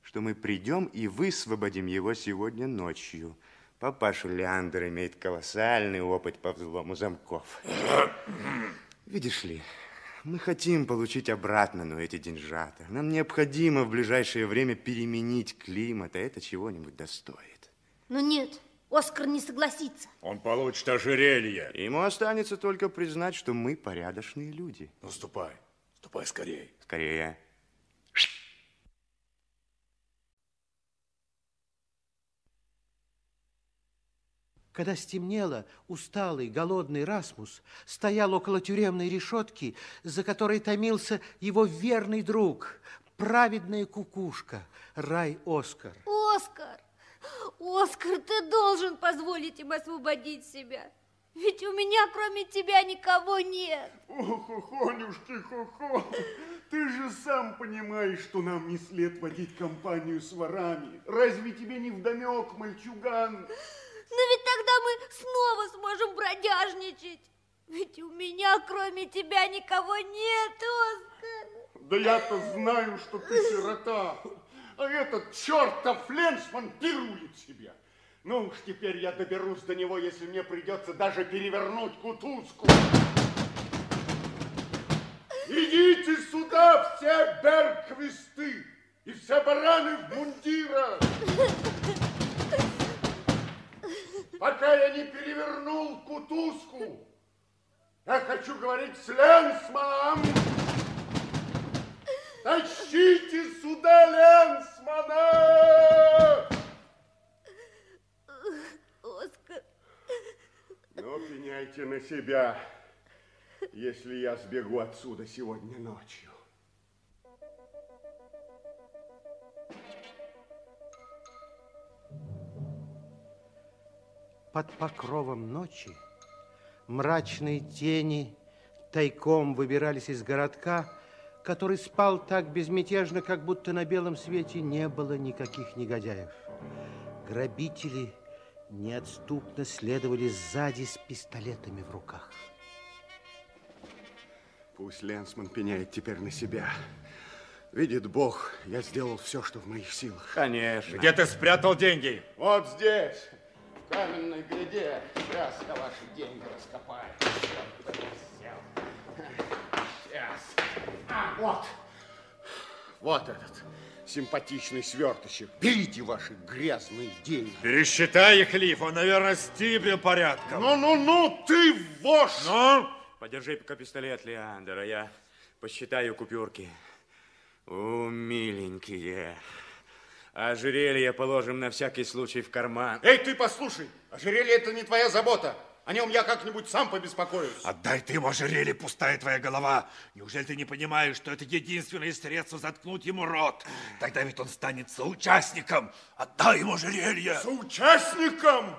что мы придем и высвободим его сегодня ночью. Папаша Леандр имеет колоссальный опыт по взлому замков. Видишь ли, мы хотим получить обратно, но эти деньжата. Нам необходимо в ближайшее время переменить климат, а это чего-нибудь достоит. Но нет, Оскар не согласится. Он получит ожерелье. Ему останется только признать, что мы порядочные люди. Ну, ступай, ступай скорее. Скорее. Когда стемнело, усталый, голодный Расмус стоял около тюремной решетки, за которой томился его верный друг, праведная кукушка, Рай Оскар. Оскар, Оскар, ты должен позволить им освободить себя. Ведь у меня кроме тебя никого нет. Ох, Хонюшки, хо-хо, ты же сам понимаешь, что нам не след водить компанию с ворами. Разве тебе не вдомек, мальчуган? Но ведь тогда мы снова сможем бродяжничать. Ведь у меня кроме тебя никого нет, Оскар. Да я-то знаю, что ты сирота, а этот чертов Ленсман пирует себя. Ну уж теперь я доберусь до него, если мне придется даже перевернуть кутузку. Идите сюда все берквисты и все бараны в мундирах. Пока я не перевернул кутузку, я хочу говорить с Ленсманом. Тащите сюда Ленсмана! Оскар. Ну, пеняйте на себя, если я сбегу отсюда сегодня ночью. Под покровом ночи мрачные тени тайком выбирались из городка, который спал так безмятежно, как будто на белом свете не было никаких негодяев. Грабители неотступно следовали сзади с пистолетами в руках. Пусть Ленсман пеняет теперь на себя. Видит Бог, я сделал все, что в моих силах. Конечно. Где ты спрятал деньги? Вот здесь, в каменной гряде. Сейчас я ваши деньги раскопаю. А, вот. Вот этот симпатичный сверточек. Берите ваши грязные деньги. Пересчитай их, Лиф, он, наверное, стибрил порядком. Ну-ну-ну, ты вошь! Ну? Подержи пока пистолет, Леандр, а я посчитаю купюрки. О, миленькие. Ожерелье положим на всякий случай в карман. Эй, ты послушай, ожерелье это не твоя забота. О нем я как-нибудь сам побеспокоюсь. Отдай ты ему ожерелье, пустая твоя голова. Неужели ты не понимаешь, что это единственное средство заткнуть ему рот? Тогда ведь он станет соучастником. Отдай ему ожерелье. Соучастником?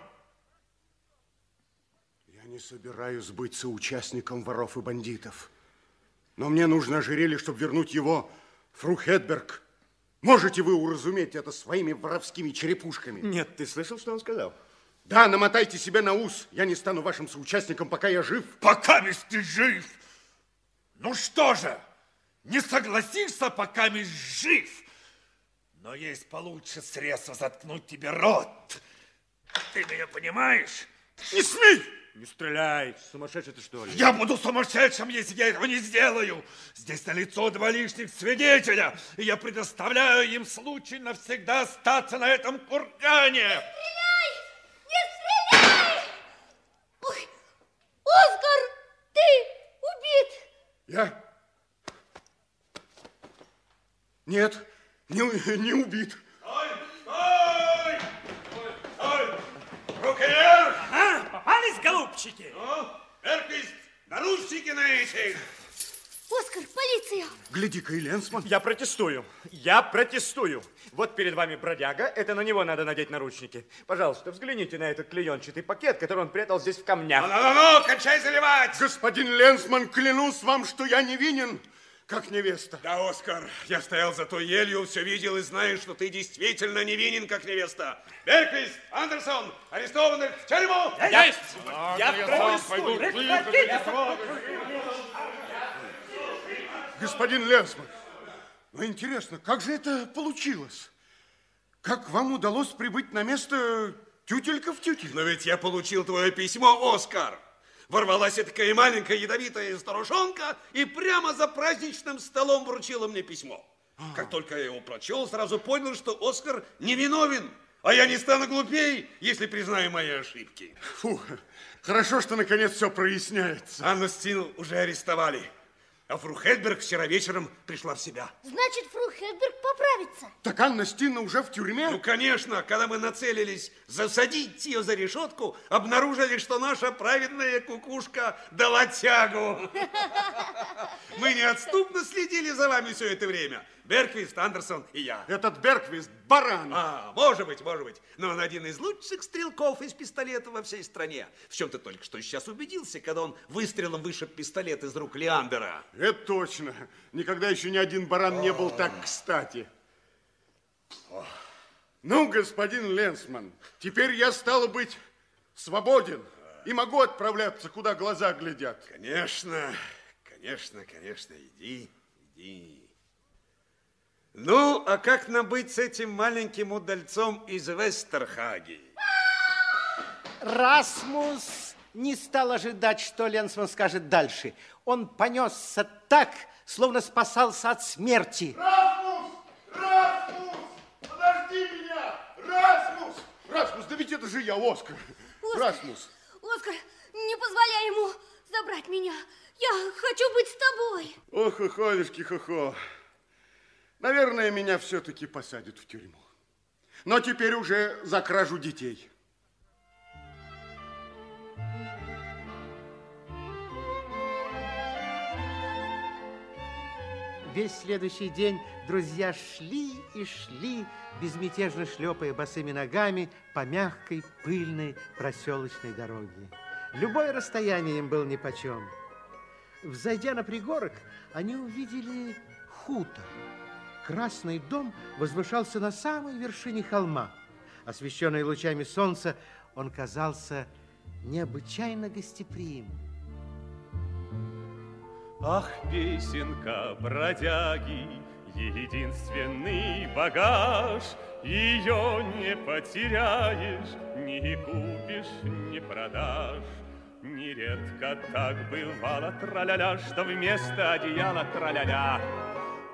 Я не собираюсь быть соучастником воров и бандитов. Но мне нужно ожерелье, чтобы вернуть его фру Хедберг. Можете вы уразуметь это своими воровскими черепушками? Нет, ты слышал, что он сказал? Да, намотайте себе на ус. Я не стану вашим соучастником, пока я жив. Пока ведь ты жив. Ну что же, не согласишься, пока ведь жив. Но есть получше средство заткнуть тебе рот. Ты меня понимаешь? Не смей! Не стреляй, сумасшедший ты что ли? Я буду сумасшедшим, если я этого не сделаю. Здесь налицо два лишних свидетеля, и я предоставляю им случай навсегда остаться на этом кургане. Не стреляй! Ой, Оскар, ты убит! Я? Нет, не, не убит. Стой! Стой! Руки вверх! А, попались, голубчики? Ну, Эрквист, наручники на этих! Оскар, полиция! Гляди-ка, и Ленсман. Я протестую. Я протестую. Вот перед вами бродяга. Это на него надо надеть наручники. Пожалуйста, взгляните на этот клеенчатый пакет, который он прятал здесь в камнях. Ну-ну-ну, кончай заливать! Господин Ленсман, клянусь вам, что я не винен, как невеста. Да, Оскар, я стоял за той елью, все видел и знаю, что ты действительно невинен, как невеста. Берквист, Андерсон, арестованных в тюрьму! Есть! Я протестую. Господин Ленсман, ну интересно, как же это получилось? Как вам удалось прибыть на место тютелька в тютель? Но ведь я получил твое письмо, Оскар. Ворвалась такая маленькая ядовитая старушонка и прямо за праздничным столом вручила мне письмо. Как только я его прочел, сразу понял, что Оскар невиновен. А я не стану глупей, если признаю мои ошибки. Фу, хорошо, что наконец все проясняется. Анну Стину уже арестовали. А фру Хедберг вчера вечером пришла в себя. Значит, фру Хедберг поправится. Так Анна Стина уже в тюрьме? Ну, конечно, когда мы нацелились засадить ее за решетку, обнаружили, что наша праведная кукушка дала тягу. Мы неотступно следили за вами все это время. Берквист, Андерсон и я. Этот Берквист баран. А, может быть, может быть. Но он один из лучших стрелков из пистолета во всей стране. В чем ты только что сейчас убедился, когда он выстрелом вышиб пистолет из рук Леандера. Это точно. Никогда еще ни один баран не был так кстати. Ну, господин Ленсман, теперь я, стало быть, свободен и могу отправляться, куда глаза глядят. Конечно, конечно, конечно, иди, иди. Ну, а как нам быть с этим маленьким удальцом из Вестерхаги? Расмус не стал ожидать, что Ленсман скажет дальше. Он понесся так, словно спасался от смерти. Расмус! Расмус! Подожди меня! Расмус! Расмус, да ведь это же я, Оскар. Оскар. Расмус. Оскар, не позволяй ему забрать меня. Я хочу быть с тобой. Ох, хохолюшки, хохо. Наверное, меня все-таки посадят в тюрьму. Но теперь уже за кражу детей. Весь следующий день друзья шли и шли, безмятежно шлепая босыми ногами по мягкой, пыльной проселочной дороге. Любое расстояние им было нипочем. Взойдя на пригорок, они увидели хутор. Красный дом возвышался на самой вершине холма. Освещенный лучами солнца, он казался необычайно гостеприимным. Ах, песенка бродяги, единственный багаж, Ее не потеряешь, не купишь, не продашь. Нередко так бывало траля-ля, что вместо одеяла траля-ля,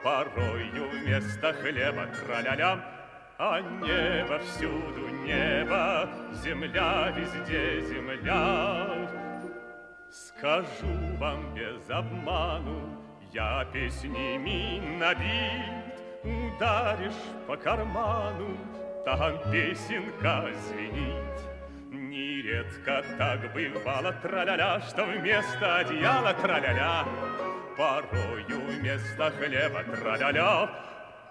Порою вместо хлеба траля-ля, а небо всюду небо, земля везде земля. Скажу вам без обману, я песнями набит, Ударишь по карману, там песенка звенит. Нередко так бывало траля-ля, что вместо одеяла траля-ля, Порою вместо хлеба траля-ля,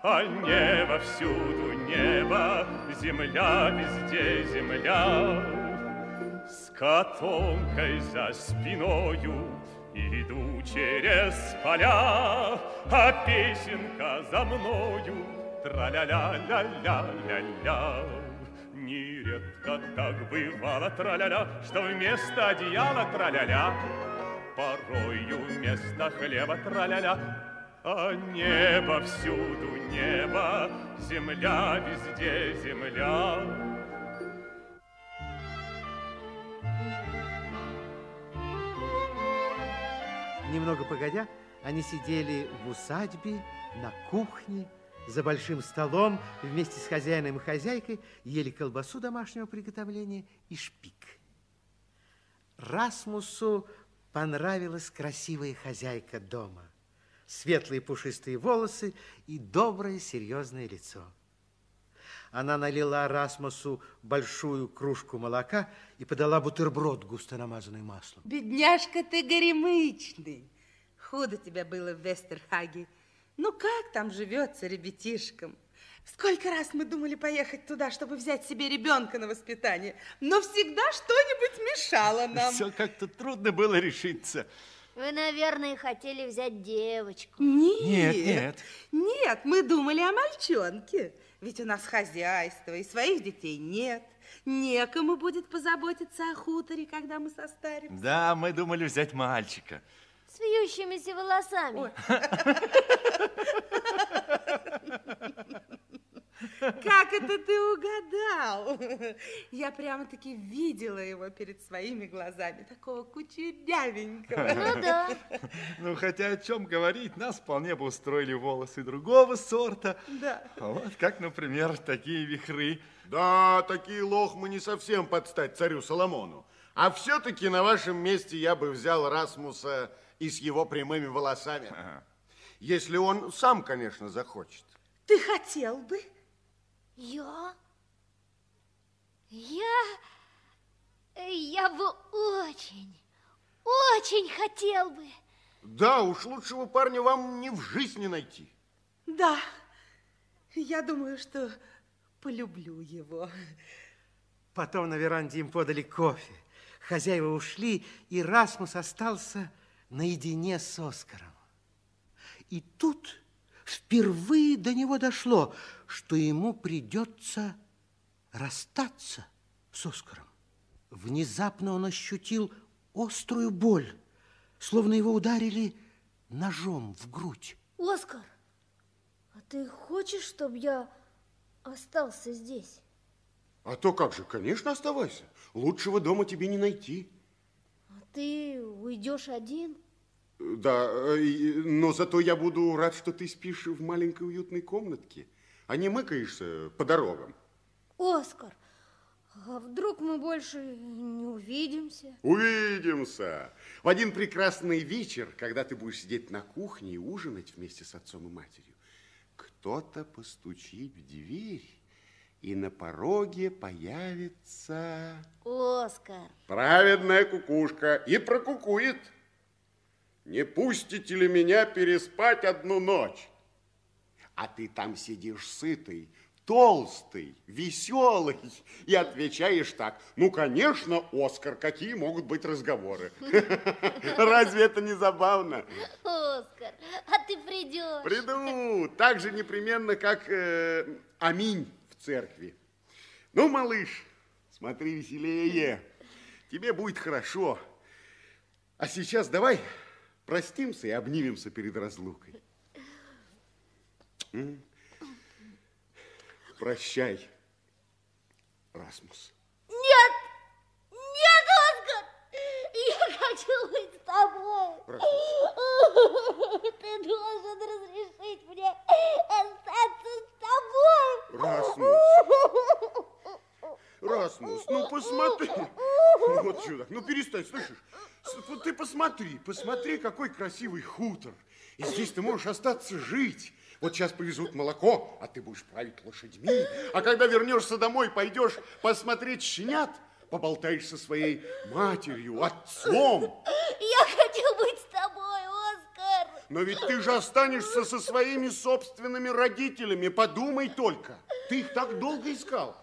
а небо всюду небо, земля везде земля. С котомкой за спиною Иду через поля, А песенка за мною Тра-ля-ля-ля-ля-ля-ля. Нередко так бывало траля-ля, что вместо одеяла траля-ля, порою вместо хлеба траля-ля, а небо всюду небо, земля везде земля. Немного погодя, они сидели в усадьбе, на кухне, за большим столом, вместе с хозяином и хозяйкой, ели колбасу домашнего приготовления и шпик. Расмусу понравилась красивая хозяйка дома. Светлые пушистые волосы и доброе серьезное лицо. Она налила Расмусу большую кружку молока и подала бутерброд, густо намазанный маслом. Бедняжка ты горемычный. Худо тебе было в Вестерхаге. Ну, как там живется ребятишкам? Сколько раз мы думали поехать туда, чтобы взять себе ребенка на воспитание, но всегда что-нибудь мешало нам. Все как-то трудно было решиться. Вы, наверное, хотели взять девочку. Нет, Нет, нет. Нет, мы думали о мальчонке. Ведь у нас хозяйство, и своих детей нет. Некому будет позаботиться о хуторе, когда мы состаримся. Да, мы думали взять мальчика. С вьющимися волосами. Как это ты угадал? Я прямо-таки видела его перед своими глазами, такого кучерявенького. Ну да. Ну, хотя о чем говорить, нас вполне бы устроили волосы другого сорта. Да. Вот как, например, такие вихры. Да, такие лохмы не совсем подстать царю Соломону. А все-таки на вашем месте я бы взял Расмуса и с его прямыми волосами. Если он сам, конечно, захочет. Ты хотел бы? Я? Я... Я бы очень, очень хотел бы. Да, уж лучшего парня вам ни в жизни найти. Да. Я думаю, что полюблю его. Потом на веранде им подали кофе. Хозяева ушли, и Расмус остался наедине с Оскаром. И тут впервые до него дошло, что ему придется расстаться с Оскаром. Внезапно он ощутил острую боль, словно его ударили ножом в грудь. Оскар, а ты хочешь, чтобы я остался здесь? А то как же, конечно, оставайся. Лучшего дома тебе не найти. А ты уйдешь один? Да, э, но зато я буду рад, что ты спишь в маленькой уютной комнатке, а не мыкаешься по дорогам. Оскар, а вдруг мы больше не увидимся? Увидимся. В один прекрасный вечер, когда ты будешь сидеть на кухне и ужинать вместе с отцом и матерью, кто-то постучит в дверь, и на пороге появится Оскар. праведная кукушка и прокукует. Не пустите ли меня переспать одну ночь? А ты там сидишь сытый, толстый, веселый и отвечаешь так. Ну, конечно, Оскар, какие могут быть разговоры? Разве это не забавно? Оскар, а ты придешь? Приду, так же непременно, как э, аминь в церкви. Ну, малыш, смотри веселее. Тебе будет хорошо. А сейчас давай простимся и обнимемся перед разлукой. Прощай, Расмус. Нет! Нет, Оскар! Я хочу быть с тобой. Ты должен разрешить мне остаться с тобой. Расмус. Расмус, ну посмотри. Ну, Вот чудак, ну перестань, слышишь? Ты посмотри, посмотри, какой красивый хутор. И здесь ты можешь остаться жить. Вот сейчас привезут молоко, а ты будешь править лошадьми. А когда вернешься домой, пойдешь посмотреть щенят, поболтаешь со своей матерью, отцом. Я хочу быть с тобой, Оскар. Но ведь ты же останешься со своими собственными родителями. Подумай только. Ты их так долго искал.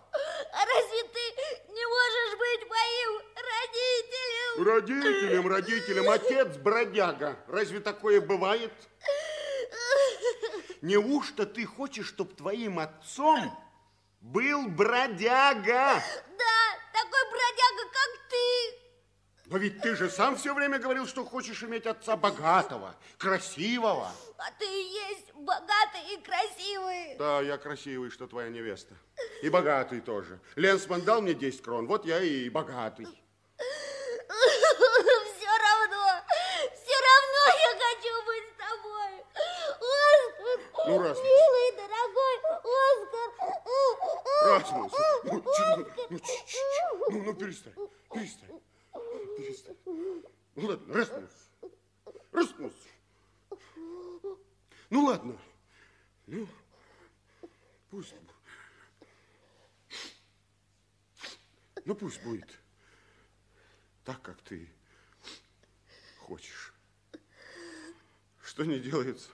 А разве ты не можешь быть моим родителем? Родителям, родителям, отец бродяга. Разве такое бывает? Неужто ты хочешь, чтобы твоим отцом был бродяга. Да, такой бродяга, как ты. Но ведь ты же сам все время говорил, что хочешь иметь отца богатого, красивого. А ты и есть богатый и красивый. Да, я красивый, что твоя невеста. И богатый тоже. Ленсман дал мне 10 крон, вот я и богатый. Все равно, все равно я хочу быть с тобой. Оскар, Ну, раз. милый, дорогой Оскар. Расмус, ну, чё- ну, ч- ч- ч- ну, ну, перестань, перестань, перестань. Ну, ладно, Расмус, Расмус. Ну, ладно, ну, пусть, ну, пусть будет так, как ты хочешь. Что не делается,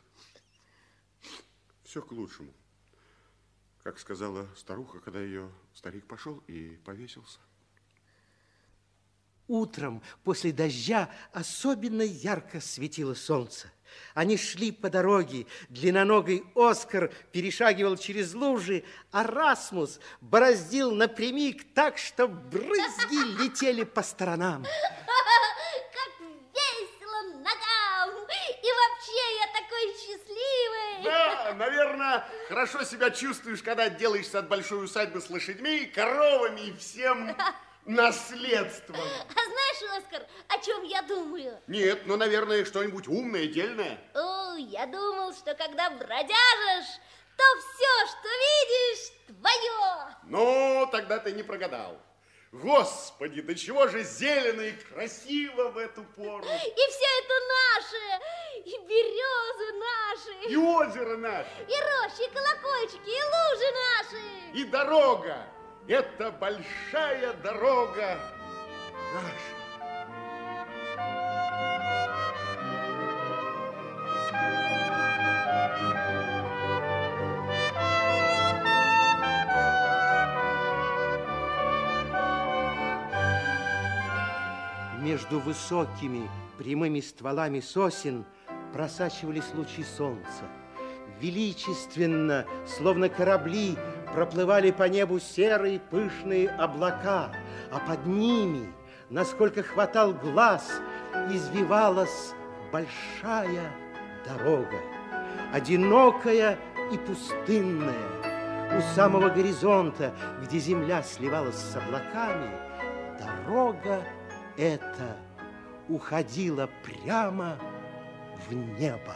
все к лучшему. Как сказала старуха, когда ее старик пошел и повесился. Утром после дождя особенно ярко светило солнце. Они шли по дороге, длинноногий Оскар перешагивал через лужи, а Расмус бороздил напрямик так, что брызги летели по сторонам. Да, наверное, хорошо себя чувствуешь, когда отделаешься от большой усадьбы с лошадьми, коровами и всем наследством. А знаешь, Оскар, о чем я думаю? Нет, ну, наверное, что-нибудь умное, дельное. О, я думал, что когда бродяжишь, то все, что видишь, твое. Ну, тогда ты не прогадал. Господи, до чего же зелено и красиво в эту пору. И все это наше, и березы наши, И озеро наше, и рощи, и колокольчики, и лужи наши. и дорога. Это большая дорога наша. Между высокими прямыми стволами сосен просачивались лучи солнца. Величественно, словно корабли, проплывали по небу серые пышные облака, а под ними, насколько хватал глаз, извивалась большая дорога, одинокая и пустынная. У самого горизонта, где земля сливалась с облаками, дорога эта уходила прямо в небо.